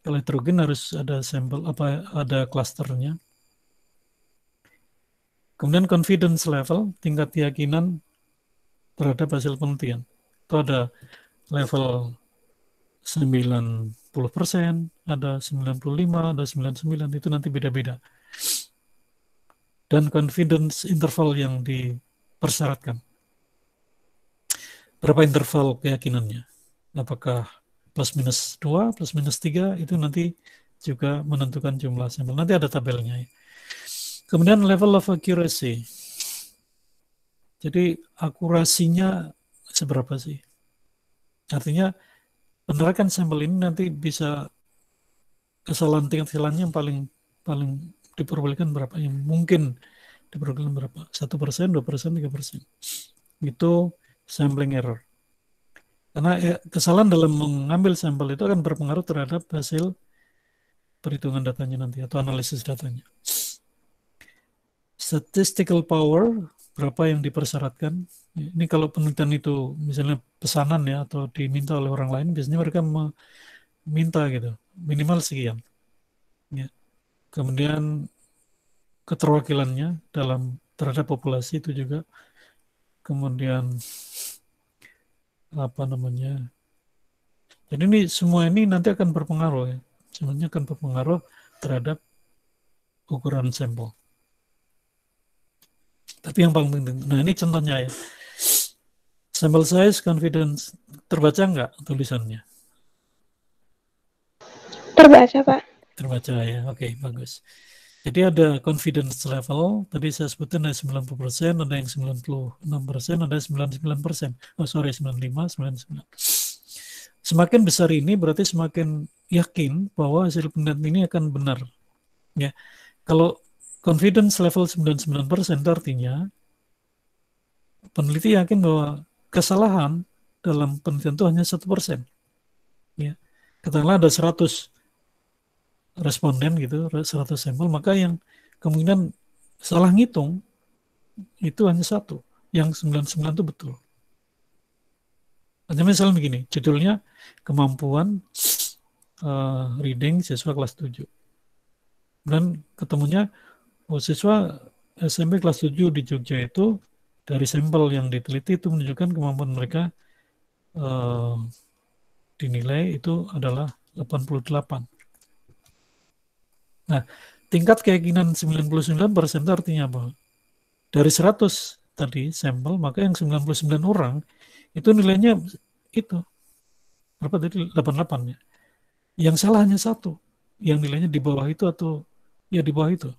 Kalau heterogen harus ada sampel apa ada klasternya. Kemudian confidence level, tingkat keyakinan terhadap hasil penelitian. Itu ada level 90 persen, ada 95, ada 99, itu nanti beda-beda. Dan confidence interval yang dipersyaratkan. Berapa interval keyakinannya? Apakah plus minus 2, plus minus 3, itu nanti juga menentukan jumlah sampel. Nanti ada tabelnya. Ya. Kemudian level of accuracy. Jadi akurasinya seberapa sih? Artinya penerakan sampel ini nanti bisa kesalahan kesalahannya yang paling paling diperbolehkan berapa yang mungkin diperbolehkan berapa satu persen dua persen tiga persen itu sampling error karena ya, kesalahan dalam mengambil sampel itu akan berpengaruh terhadap hasil perhitungan datanya nanti atau analisis datanya statistical power berapa yang dipersyaratkan. Ini kalau penelitian itu misalnya pesanan ya atau diminta oleh orang lain, biasanya mereka meminta gitu, minimal sekian. Ya. Kemudian keterwakilannya dalam terhadap populasi itu juga. Kemudian apa namanya? Jadi ini semua ini nanti akan berpengaruh ya. Sebenarnya akan berpengaruh terhadap ukuran sampel. Tapi yang paling penting, nah ini contohnya ya. Sample size confidence terbaca nggak tulisannya? Terbaca Pak. Terbaca ya, oke okay, bagus. Jadi ada confidence level, tadi saya sebutkan ada 90%, ada yang 96%, ada 99%. Oh sorry, 95, 99. Semakin besar ini berarti semakin yakin bahwa hasil penelitian ini akan benar. Ya, kalau confidence level 99% itu artinya peneliti yakin bahwa kesalahan dalam penelitian itu hanya satu persen. Ya. Katakanlah ada 100 responden gitu, 100 sampel, maka yang kemungkinan salah ngitung itu hanya satu, yang 99 itu betul. Hanya misalnya begini, judulnya kemampuan uh, reading siswa kelas 7. Dan ketemunya Oh, siswa SMP kelas 7 di Jogja itu dari sampel yang diteliti itu menunjukkan kemampuan mereka uh, dinilai itu adalah 88. Nah, tingkat keyakinan 99% itu artinya apa? Dari 100 tadi sampel, maka yang 99 orang itu nilainya itu berapa tadi 88 ya. Yang salah hanya satu, yang nilainya di bawah itu atau ya di bawah itu.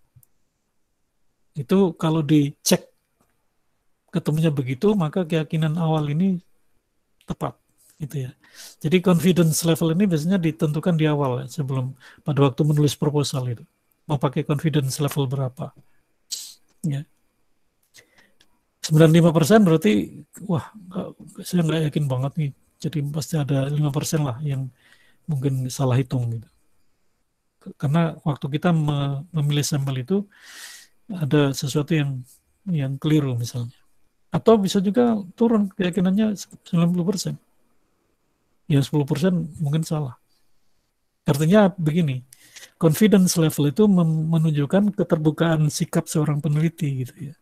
Itu kalau dicek ketemunya begitu, maka keyakinan awal ini tepat gitu ya. Jadi confidence level ini biasanya ditentukan di awal ya, sebelum pada waktu menulis proposal itu. Mau pakai confidence level berapa. Ya. 95% berarti wah saya nggak yakin banget nih. Jadi pasti ada 5% lah yang mungkin salah hitung gitu. Karena waktu kita memilih sampel itu ada sesuatu yang yang keliru misalnya. Atau bisa juga turun keyakinannya 90%. Ya 10% mungkin salah. Artinya begini, confidence level itu menunjukkan keterbukaan sikap seorang peneliti gitu ya.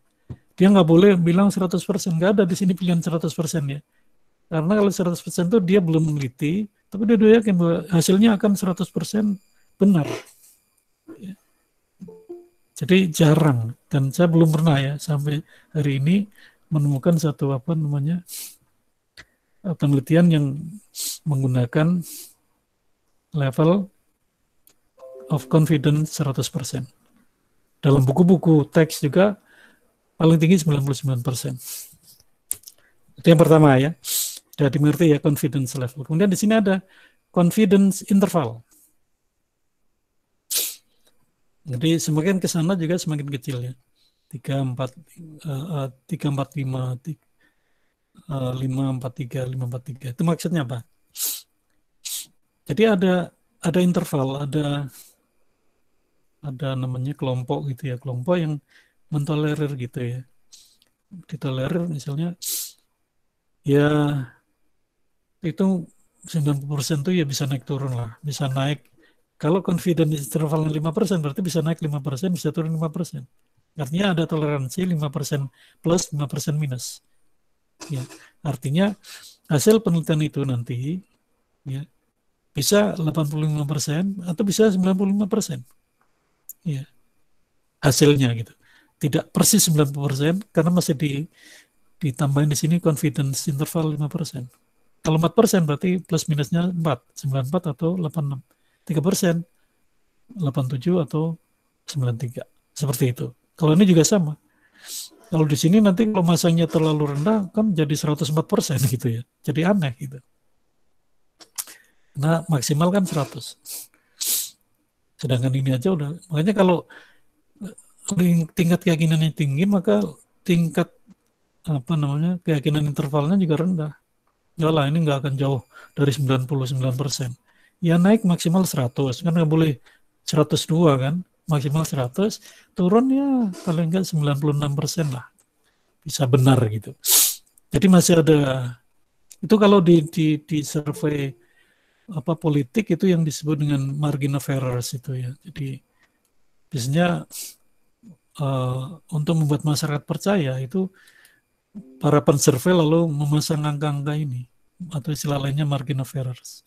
Dia nggak boleh bilang 100%, nggak ada di sini pilihan 100% ya. Karena kalau 100% itu dia belum meneliti, tapi dia udah yakin bahwa hasilnya akan 100% benar. Jadi jarang Dan saya belum pernah ya sampai hari ini menemukan satu apa namanya Eh, penelitian yang menggunakan level of confidence 100%. Dalam buku-buku teks juga paling tinggi 99%. Itu yang pertama ya. Sudah dimengerti ya confidence level. Kemudian di sini ada confidence interval. Jadi semakin ke sana juga semakin kecil ya. 3 4 3 4 5 3, Eh, lima empat tiga lima empat tiga. Itu maksudnya apa? Jadi ada ada interval ada ada namanya kelompok gitu ya. Kelompok yang mentolerir gitu ya. Ditolerir misalnya ya itu 90% tuh ya bisa naik turun lah. Bisa naik. Kalau confidence interval 5% berarti bisa naik 5% bisa turun 5% artinya ada toleransi 5% plus 5% minus. Ya, artinya hasil penelitian itu nanti ya bisa 85% atau bisa 95%. Ya. Hasilnya gitu. Tidak persis 90% karena masih di ditambahin di sini confidence interval 5%. Kalau 4% berarti plus minusnya 4, 94 atau 86. 3%, 87 atau 93. Seperti itu. Kalau ini juga sama. Kalau di sini nanti kalau masanya terlalu rendah kan jadi 104% gitu ya. Jadi aneh gitu. Nah maksimal kan 100. Sedangkan ini aja udah. Makanya kalau tingkat keyakinannya tinggi maka tingkat apa namanya keyakinan intervalnya juga rendah. Ya lah ini nggak akan jauh dari 99 persen. Ya naik maksimal 100 kan nggak boleh 102 kan maksimal 100 turun ya paling enggak 96 persen lah bisa benar gitu. Jadi masih ada itu kalau di di di survei apa politik itu yang disebut dengan margin of errors itu ya. Jadi biasanya uh, untuk membuat masyarakat percaya itu para pensurvey lalu memasang angka-angka ini atau istilah lainnya margin of errors.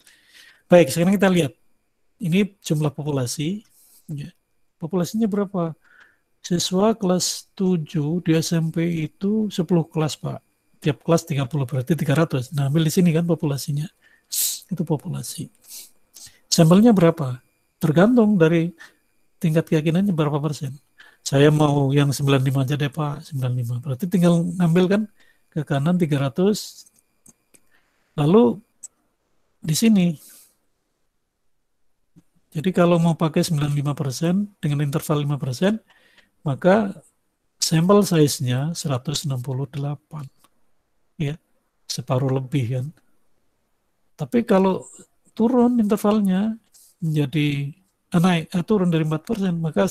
Baik, sekarang kita lihat. Ini jumlah populasi. Ya. Populasinya berapa? Siswa kelas 7 di SMP itu 10 kelas, Pak. Tiap kelas 30 berarti 300. Nah, ambil di sini kan populasinya. Itu populasi. Sampelnya berapa? Tergantung dari tingkat keyakinannya berapa persen saya mau yang 95 aja deh Pak, 95. Berarti tinggal ngambil kan ke kanan 300. Lalu di sini. Jadi kalau mau pakai 95% dengan interval 5%, maka sampel size-nya 168. Ya, separuh lebih kan. Tapi kalau turun intervalnya menjadi eh, naik eh, turun dari 4%, maka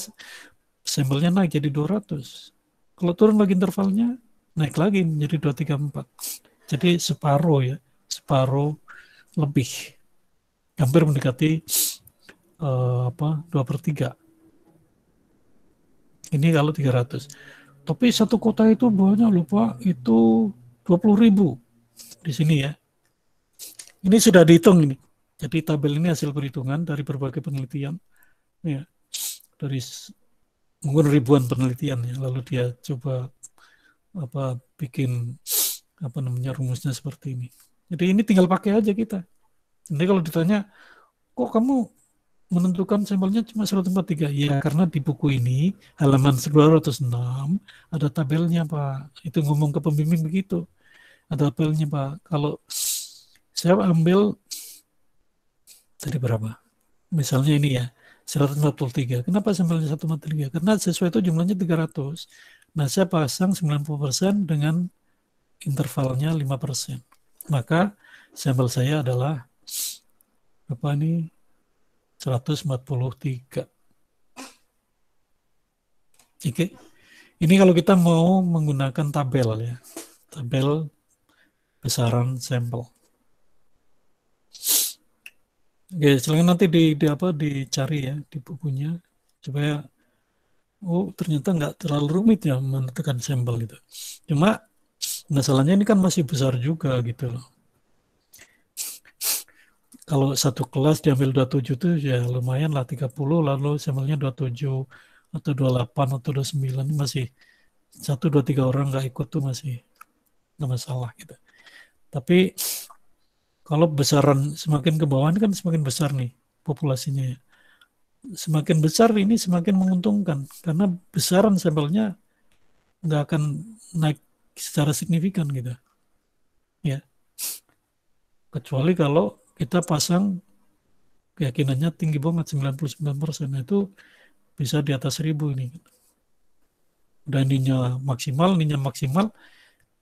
sampelnya naik jadi 200. Kalau turun lagi intervalnya, naik lagi menjadi 234. Jadi separuh ya, separuh lebih. Hampir mendekati uh, apa, 2 per 3. Ini kalau 300. Tapi satu kota itu banyak lupa itu 20 ribu di sini ya. Ini sudah dihitung ini. Jadi tabel ini hasil perhitungan dari berbagai penelitian. Ya, dari mungkin ribuan penelitian ya lalu dia coba apa bikin apa namanya rumusnya seperti ini jadi ini tinggal pakai aja kita nanti kalau ditanya kok kamu menentukan sampelnya cuma 143 ya karena di buku ini halaman 206 ada tabelnya Pak itu ngomong ke pembimbing begitu ada tabelnya Pak kalau saya ambil dari berapa misalnya ini ya 143. Kenapa sampelnya 143? Karena sesuai itu jumlahnya 300. Nah, saya pasang 90% dengan intervalnya 5%. Maka sampel saya adalah apa ini? 143. Oke. Ini kalau kita mau menggunakan tabel ya. Tabel besaran sampel. Oke, silakan nanti di, di apa dicari ya di bukunya supaya oh ternyata nggak terlalu rumit ya menentukan sampel itu. Cuma masalahnya ini kan masih besar juga gitu loh. Kalau satu kelas diambil 27 tuh ya lumayan lah 30 lalu sampelnya 27 atau 28 atau 29 masih satu dua tiga orang nggak ikut tuh masih nggak masalah gitu. Tapi kalau besaran semakin ke bawah kan semakin besar nih populasinya ya. Semakin besar ini semakin menguntungkan karena besaran sampelnya nggak akan naik secara signifikan gitu. Ya. Kecuali kalau kita pasang keyakinannya tinggi banget 99% nah itu bisa di atas 1000 ini. Dan ininya maksimal, ininya maksimal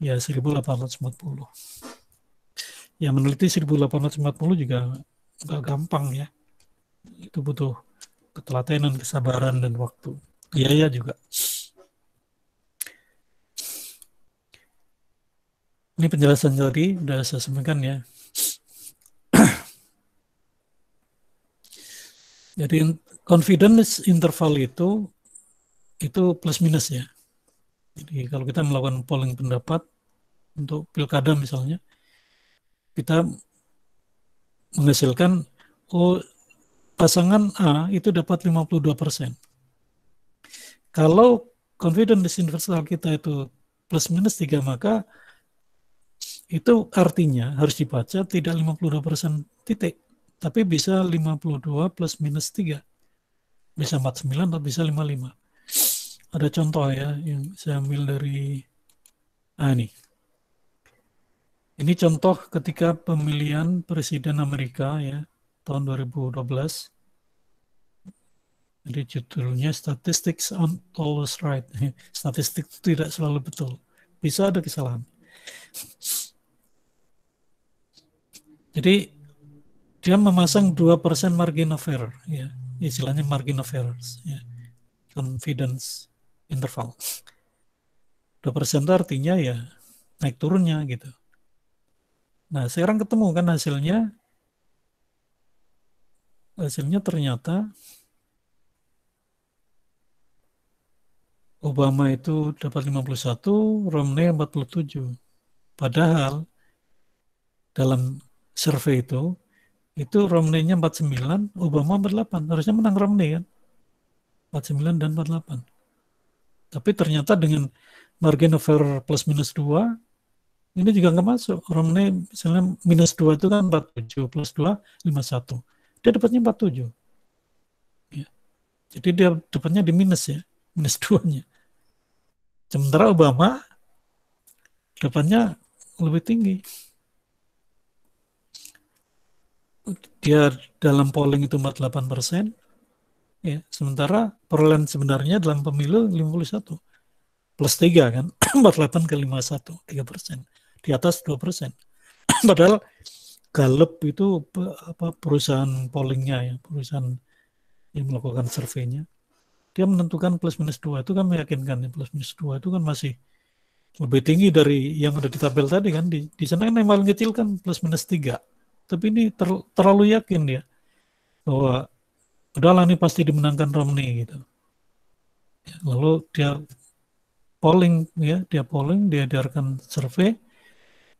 ya 1840. Ya meneliti 1840 juga nggak gampang ya. Itu butuh ketelatenan, kesabaran dan waktu. Biaya juga. Ini penjelasan tadi sudah saya sampaikan ya. Jadi confidence interval itu itu plus minus ya. Jadi kalau kita melakukan polling pendapat untuk pilkada misalnya, kita menghasilkan oh pasangan A itu dapat 52 persen. Kalau confidence interval kita itu plus minus 3 maka itu artinya harus dibaca tidak 52 persen titik, tapi bisa 52 plus minus 3 bisa 49 atau bisa 55 ada contoh ya yang saya ambil dari ah ini. Ini contoh ketika pemilihan presiden Amerika ya tahun 2012 jadi judulnya statistics on always right. [laughs] Statistik tidak selalu betul. Bisa ada kesalahan. Jadi dia memasang 2% margin of error ya istilahnya margin of errors ya. confidence interval 2% itu artinya ya naik turunnya gitu nah sekarang ketemu kan hasilnya hasilnya ternyata Obama itu dapat 51, Romney 47. Padahal dalam survei itu itu Romney-nya 49, Obama 48. Harusnya menang Romney kan. 49 dan 48. Tapi ternyata dengan margin of error plus minus 2, ini juga nggak masuk. Romney misalnya minus 2 itu kan 47, plus 2, 51. Dia dapatnya 47. Ya. Jadi dia dapatnya di minus ya, minus 2-nya. Sementara Obama dapatnya lebih tinggi dia dalam polling itu 48 persen, ya sementara perolehan sebenarnya dalam pemilu 51 plus 3 kan [clears throat] 48 ke 51 3 persen. Di atas 2 persen. [clears throat] Padahal Gallup itu apa perusahaan pollingnya ya perusahaan yang melakukan surveinya. Dia menentukan plus minus 2 itu kan meyakinkan ya plus minus 2 itu kan masih lebih tinggi dari yang ada di tabel tadi kan. Di, di sana kan yang paling kecil kan plus minus 3 tapi ini ter, terlalu yakin dia bahwa udahlah ini pasti dimenangkan Romney gitu. Ya, lalu dia polling ya, dia polling, dia diarahkan survei,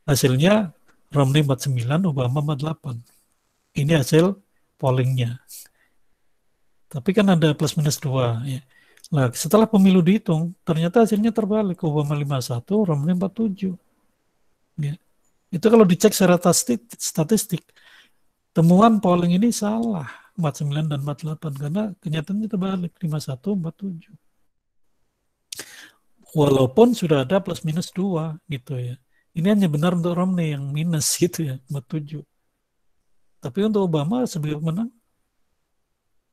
hasilnya Romney 49, Obama 48. Ini hasil pollingnya. Tapi kan ada plus minus 2 ya. Nah, setelah pemilu dihitung, ternyata hasilnya terbalik. Obama 51, Romney 47. Ya. Itu kalau dicek secara statistik, temuan polling ini salah 49 dan 48 karena kenyataannya terbalik 51 47. Walaupun sudah ada plus minus 2 gitu ya. Ini hanya benar untuk Romney yang minus [laughs] gitu ya, 47. Tapi untuk Obama sebagai menang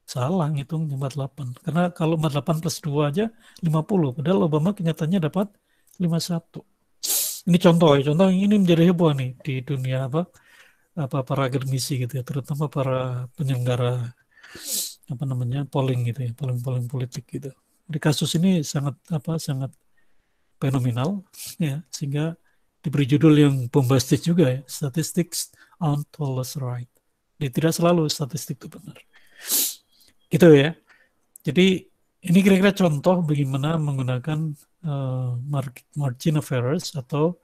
salah ngitung 48. Karena kalau 48 plus 2 aja 50. Padahal Obama kenyataannya dapat 51 ini contoh ya, contoh ini menjadi heboh nih di dunia apa apa para akademisi gitu ya, terutama para penyelenggara apa namanya polling gitu ya, polling-polling politik gitu. Di kasus ini sangat apa sangat fenomenal ya, sehingga diberi judul yang bombastis juga ya, statistics aren't always right. Jadi tidak selalu statistik itu benar. Gitu ya. Jadi ini kira-kira contoh bagaimana menggunakan uh, margin of errors atau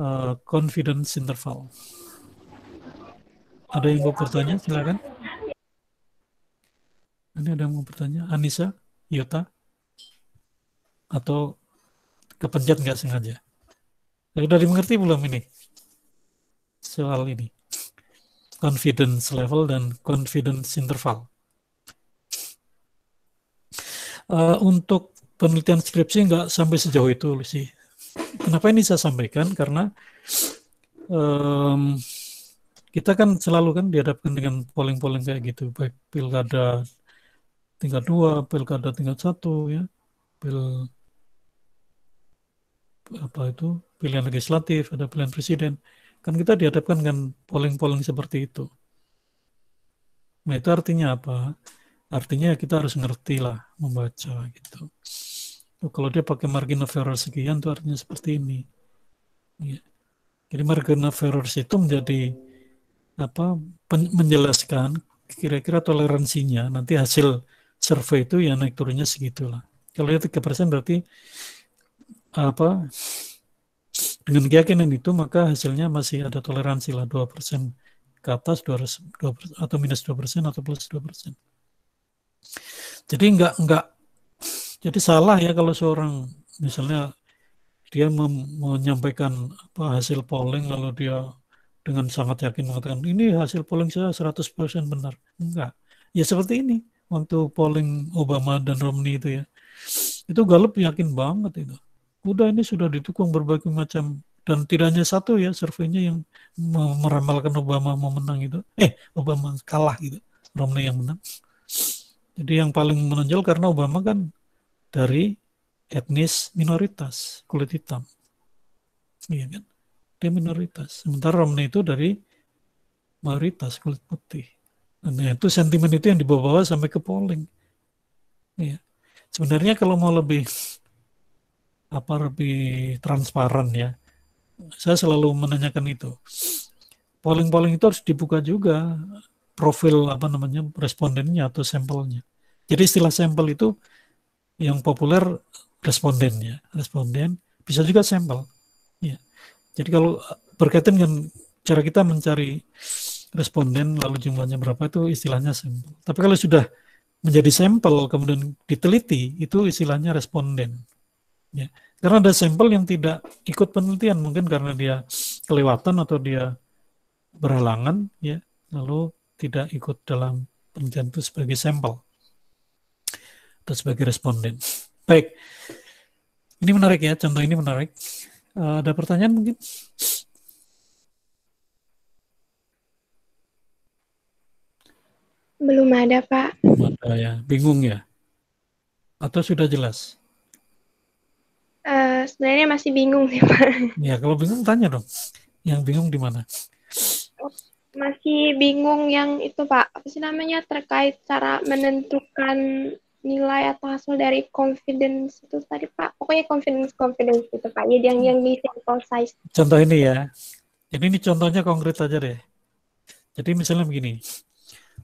uh, confidence interval. Ada yang mau bertanya? Silakan. Ini ada yang mau bertanya. Anissa, Yuta? Atau kepencet nggak sengaja? Sudah dimengerti belum ini? Soal ini. Confidence level dan confidence interval. Uh, untuk penelitian skripsi nggak sampai sejauh itu sih. Kenapa ini saya sampaikan? Karena um, kita kan selalu kan dihadapkan dengan polling-polling kayak gitu, baik pilkada tingkat dua, pilkada tingkat satu, ya, pil apa itu pilihan legislatif, ada pilihan presiden, kan kita dihadapkan dengan polling-polling seperti itu. Nah itu artinya apa? Artinya kita harus ngerti lah membaca gitu. Kalau dia pakai margin of error sekian itu artinya seperti ini. Ya. Jadi margin of error itu menjadi apa menjelaskan kira-kira toleransinya nanti hasil survei itu ya naik turunnya segitulah. Kalau ya tiga persen berarti apa dengan keyakinan itu maka hasilnya masih ada toleransi lah dua persen ke atas dua atau minus dua persen atau plus dua persen. Jadi enggak enggak jadi salah ya kalau seorang misalnya dia menyampaikan apa hasil polling lalu dia dengan sangat yakin mengatakan ini hasil polling saya 100% benar. Enggak. Ya seperti ini waktu polling Obama dan Romney itu ya. Itu Gallup yakin banget itu. Udah ini sudah didukung berbagai macam dan tidak hanya satu ya surveinya yang meramalkan Obama mau menang itu. Eh, Obama kalah gitu. Romney yang menang. Jadi yang paling menonjol karena Obama kan dari etnis minoritas, kulit hitam. Iya kan? dia minoritas. Sementara Romney itu dari mayoritas kulit putih. Nah, itu sentimen itu yang dibawa-bawa sampai ke polling. Ya. Sebenarnya kalau mau lebih apa lebih transparan ya, saya selalu menanyakan itu. Polling-polling itu harus dibuka juga profil apa namanya respondennya atau sampelnya. Jadi istilah sampel itu yang populer respondennya, responden bisa juga sampel. Jadi kalau eh, berkaitan dengan cara kita mencari responden lalu jumlahnya berapa itu istilahnya sampel. Tapi kalau sudah menjadi sampel kemudian diteliti itu istilahnya responden. Ya. Karena ada sampel yang tidak ikut penelitian mungkin karena dia kelewatan atau dia berhalangan ya lalu tidak ikut dalam penelitian itu sebagai sampel atau sebagai responden. Baik. Ini menarik ya, contoh ini menarik. Uh, ada pertanyaan mungkin? Belum ada, Pak. Belum ada ya. Bingung ya? Atau sudah jelas? Uh, sebenarnya masih bingung sih, Pak. Ya, kalau bingung tanya dong. Yang bingung di mana? Masih bingung yang itu, Pak. Apa sih namanya terkait cara menentukan nilai atau hasil dari confidence itu tadi Pak. Pokoknya confidence confidence itu Pak. Jadi yang yang di sample size. Contoh ini ya. Jadi ini contohnya konkret aja deh. Jadi misalnya begini.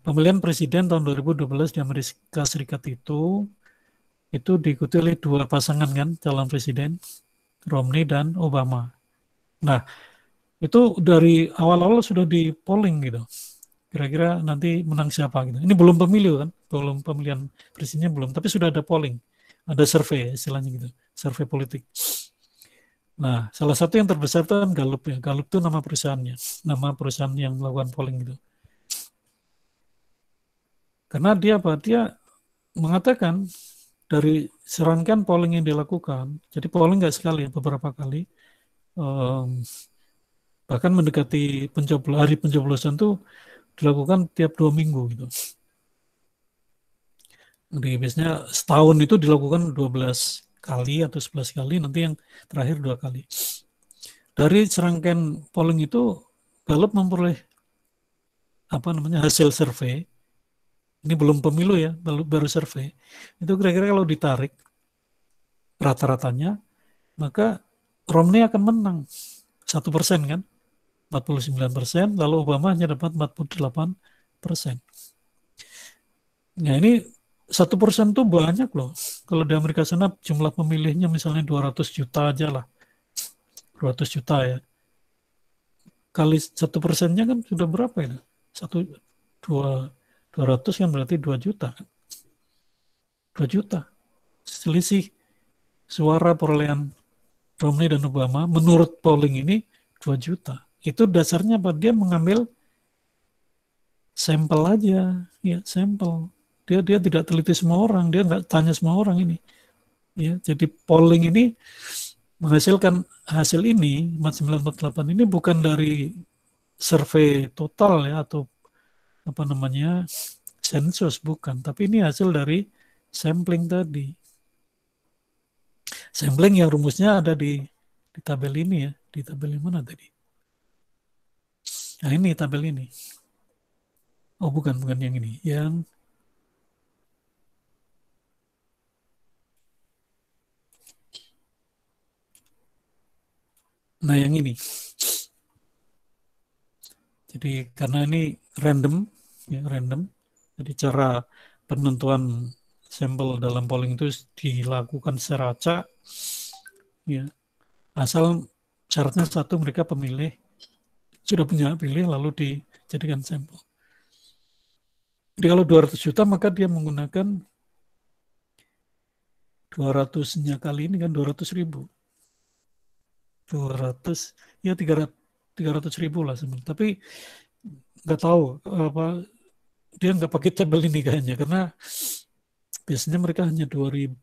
Pemilihan presiden tahun 2012 di Amerika Serikat itu itu diikuti oleh dua pasangan kan calon presiden Romney dan Obama. Nah, itu dari awal-awal sudah di polling gitu kira-kira nanti menang siapa gitu. Ini belum pemilu kan, belum pemilihan presidennya belum, tapi sudah ada polling, ada survei istilahnya gitu, survei politik. Nah, salah satu yang terbesar itu kan Gallup ya. Gallup itu nama perusahaannya, nama perusahaan yang melakukan polling gitu. Karena dia apa? Dia mengatakan dari serangkaian polling yang dilakukan, jadi polling nggak sekali, beberapa kali, um, bahkan mendekati hari pencoblosan tuh dilakukan tiap dua minggu gitu. Jadi biasanya setahun itu dilakukan 12 kali atau 11 kali, nanti yang terakhir dua kali. Dari serangkaian polling itu, Gallup memperoleh apa namanya hasil survei. Ini belum pemilu ya, baru, baru survei. Itu kira-kira kalau ditarik rata-ratanya, maka Romney akan menang satu persen kan 49 persen, lalu Obama hanya dapat 48 persen. Nah ini satu persen tuh banyak loh. Kalau di Amerika sana jumlah pemilihnya misalnya 200 juta aja lah. 200 juta ya. Kali satu persennya kan sudah berapa ya? Satu, dua, 200 kan berarti 2 juta. 2 juta. selisih suara perolehan Romney dan Obama menurut polling ini 2 juta. Itu dasarnya apa? Dia mengambil sampel aja, ya sampel. Dia dia tidak teliti semua orang, dia nggak tanya semua orang ini. Ya, jadi polling ini menghasilkan hasil ini 4948 ini bukan dari survei total ya atau apa namanya sensus bukan, tapi ini hasil dari sampling tadi. Sampling yang rumusnya ada di di tabel ini ya, di tabel yang mana tadi? Nah ini tabel ini. Oh bukan, bukan yang ini. Yang Nah yang ini. Jadi karena ini random, ya random. Jadi cara penentuan sampel dalam polling itu dilakukan secara acak, ya asal syaratnya satu mereka pemilih sudah punya pilih lalu dijadikan sampel. Jadi kalau 200 juta maka dia menggunakan 200-nya kali ini kan 200 ribu. 200, ya 300, 300 ribu lah sebenarnya. Tapi nggak tahu apa dia nggak pakai tabel ini kayaknya karena biasanya mereka hanya 2000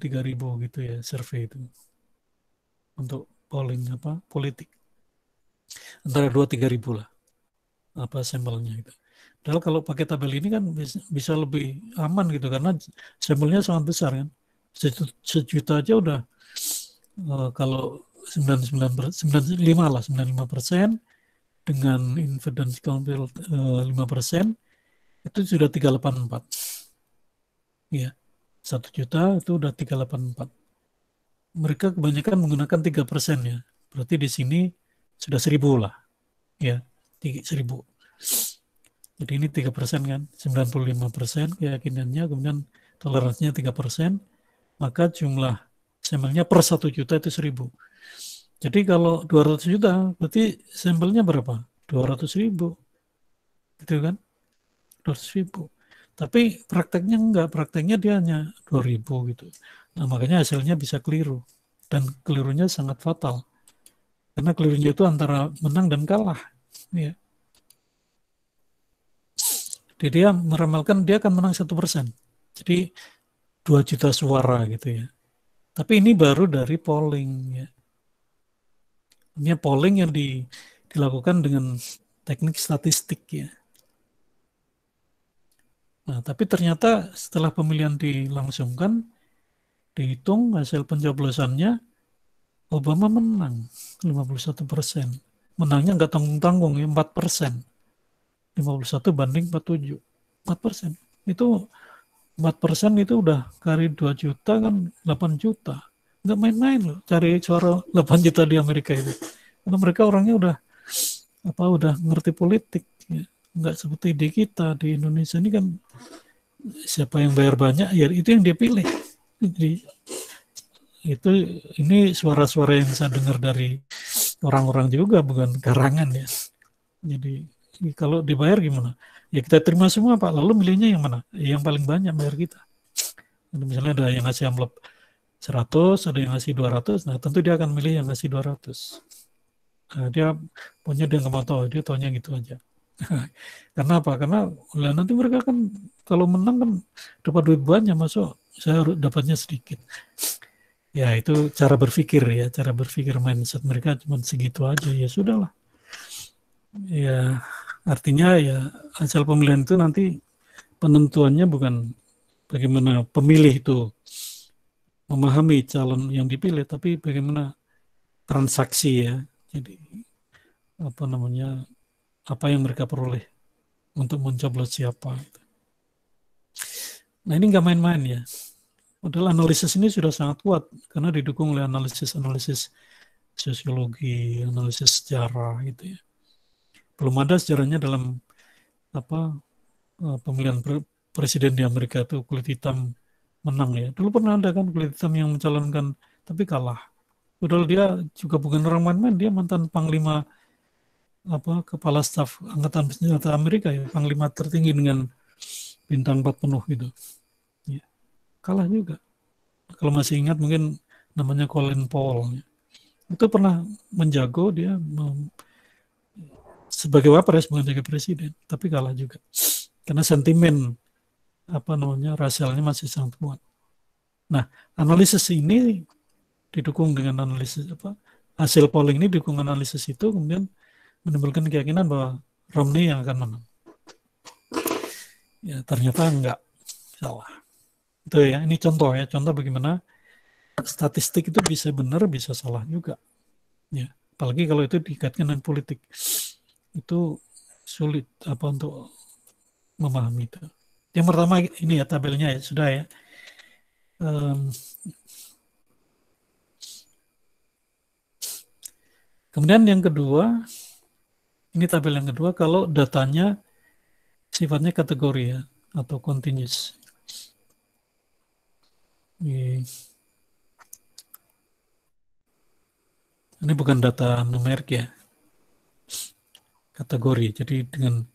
3000 gitu ya survei itu untuk polling apa politik antara dua tiga ribu lah apa sampelnya itu. Padahal kalau pakai tabel ini kan bisa, lebih aman gitu karena sampelnya sangat besar kan. Sejuta aja udah uh, kalau 99 95 lah 95 persen dengan confidence interval uh, 5 persen itu sudah 384. Iya. Satu juta itu udah 384. Mereka kebanyakan menggunakan 3 persen ya. Berarti di sini sudah seribu lah. Ya seribu. Jadi ini tiga persen kan 95 persen keyakinannya kemudian toleransinya tiga persen maka jumlah sampelnya per satu juta itu seribu. Jadi kalau 200 juta berarti sampelnya berapa? 200 ribu. Gitu kan? 200 ribu. Tapi prakteknya enggak prakteknya dia hanya 2000 gitu. Nah makanya hasilnya bisa keliru. Dan kelirunya sangat fatal karena kelirunya itu antara menang dan kalah. Ya. Jadi dia meramalkan dia akan menang satu persen. Jadi dua juta suara gitu ya. Tapi ini baru dari polling ya. Ini polling yang di, dilakukan dengan teknik statistik ya. Nah, tapi ternyata setelah pemilihan dilangsungkan, dihitung hasil pencoblosannya, Obama menang 51 persen. Menangnya nggak tanggung-tanggung ya 4 persen. 51 banding 47. 4 persen. Itu 4 persen itu udah kali 2 juta kan 8 juta. Nggak main-main loh cari suara 8 juta di Amerika itu. Karena mereka orangnya udah apa udah ngerti politik ya. Nggak seperti di kita di Indonesia ini kan siapa yang bayar banyak ya itu yang dia pilih. Jadi itu ini suara-suara yang saya dengar dari orang-orang juga bukan karangan ya. Jadi kalau dibayar gimana? Ya kita terima semua Pak. Lalu milihnya yang mana? Yang paling banyak bayar kita. Misalnya ada yang ngasih amplop 100, ada yang ngasih 200, nah tentu dia akan milih yang ngasih 200. Nah, dia punya dia nggak mau tahu, dia taunya gitu aja. [laughs] Karena apa? Karena nanti mereka kan kalau menang kan dapat duit banyak, masuk saya dapatnya sedikit ya itu cara berpikir ya cara berpikir mindset mereka cuma segitu aja. Ya sudahlah. Ya artinya ya hasil pemilihan itu nanti penentuannya bukan bagaimana pemilih itu memahami calon yang dipilih tapi bagaimana transaksi ya. Jadi apa namanya apa yang mereka peroleh untuk mencoblos siapa. Nah ini nggak main-main ya Padahal analisis ini sudah sangat kuat karena didukung oleh analisis-analisis sosiologi, analisis sejarah gitu ya. Belum ada sejarahnya dalam apa eh, pemilihan presiden di Amerika itu kulit hitam menang ya. Dulu pernah ada kan kulit hitam yang mencalonkan tapi kalah. Padahal dia juga bukan orang main-main, dia mantan panglima apa kepala staf angkatan senjata Amerika ya, panglima tertinggi dengan bintang 4 penuh gitu kalah juga. kalau masih ingat mungkin namanya Colin Paul itu pernah menjago dia mem, sebagai wapres bukan sebagai presiden tapi kalah juga karena sentimen apa namanya rasialnya masih sangat kuat. Nah analisis ini didukung dengan analisis apa hasil polling ini didukung analisis itu kemudian menimbulkan keyakinan bahwa Romney yang akan menang. Ya ternyata enggak salah. Itu ya, ini contoh ya, contoh bagaimana statistik itu bisa benar, bisa salah juga. Ya, apalagi kalau itu dikaitkan dengan politik. Itu sulit apa untuk memahami itu. Yang pertama ini ya tabelnya ya, sudah ya. Um, kemudian yang kedua, ini tabel yang kedua, kalau datanya sifatnya kategori ya, atau continuous. Ini bukan data numerik ya, kategori. Jadi dengan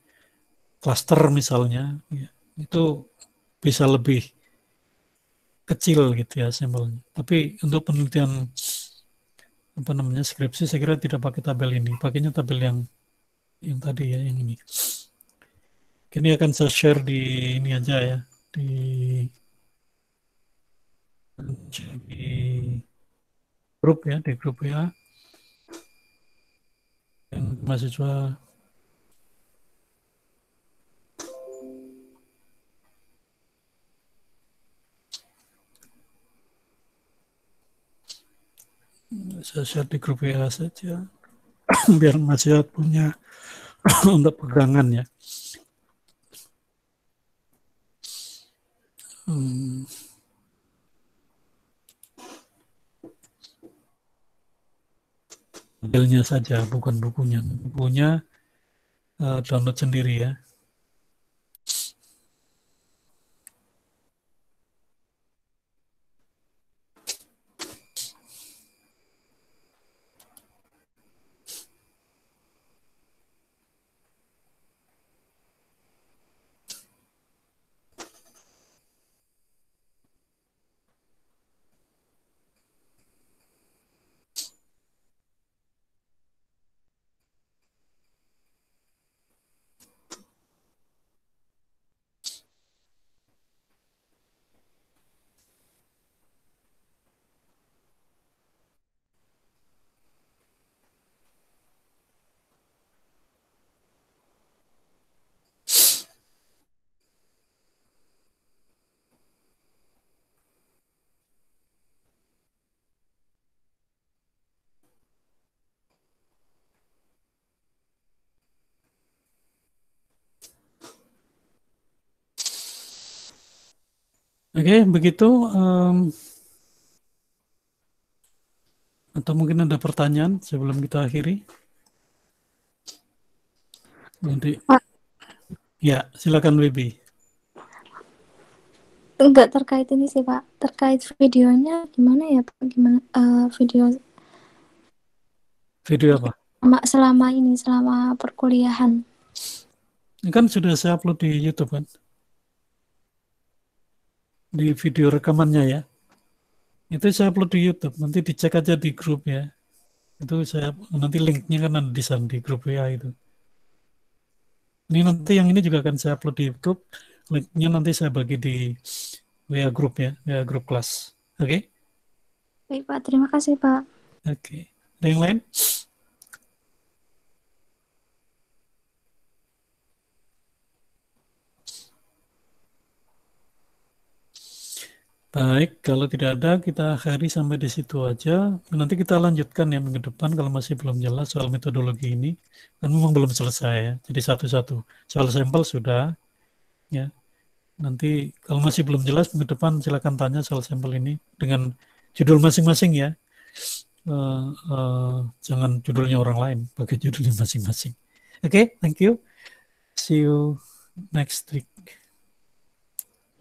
cluster misalnya, ya, itu bisa lebih kecil gitu ya sampelnya. Tapi untuk penelitian apa namanya skripsi saya kira tidak pakai tabel ini, pakainya tabel yang yang tadi ya yang ini. Ini akan saya share di ini aja ya di di grup ya di grup ya. Dan mahasiswa saya share di grup ya saja. [coughs] Biar mahasiswa punya [coughs] untuk pegangan ya. Hmm. Modelnya saja, bukan bukunya. Bukunya uh, download sendiri ya. Oke, okay, begitu. Um, atau mungkin ada pertanyaan sebelum kita akhiri? Nanti. Ya, silakan Wibi. Enggak terkait ini sih Pak, terkait videonya gimana ya Pak? Gimana uh, video? Video apa? Selama, selama ini, selama perkuliahan. Ini kan sudah saya upload di YouTube kan? Di video rekamannya ya. Itu saya upload di YouTube, nanti dicek aja di grup ya. Itu saya nanti linknya kan ada di sana di grup WA itu. Ini nanti yang ini juga akan saya upload di YouTube. Linknya nanti saya bagi di WA grup ya, WA grup kelas. Oke? Okay? Baik Pak, terima kasih Pak. Oke. Okay. Ada yang lain? Baik, kalau tidak ada kita akhiri sampai di situ aja. Nanti kita lanjutkan ya minggu depan kalau masih belum jelas soal metodologi ini. Kan memang belum selesai ya. Jadi satu-satu. Soal sampel sudah ya. Nanti kalau masih belum jelas minggu depan silakan tanya soal sampel ini dengan judul masing-masing ya. Uh, uh, jangan judulnya orang lain, pakai judulnya masing-masing. Oke, okay, thank you. See you next week.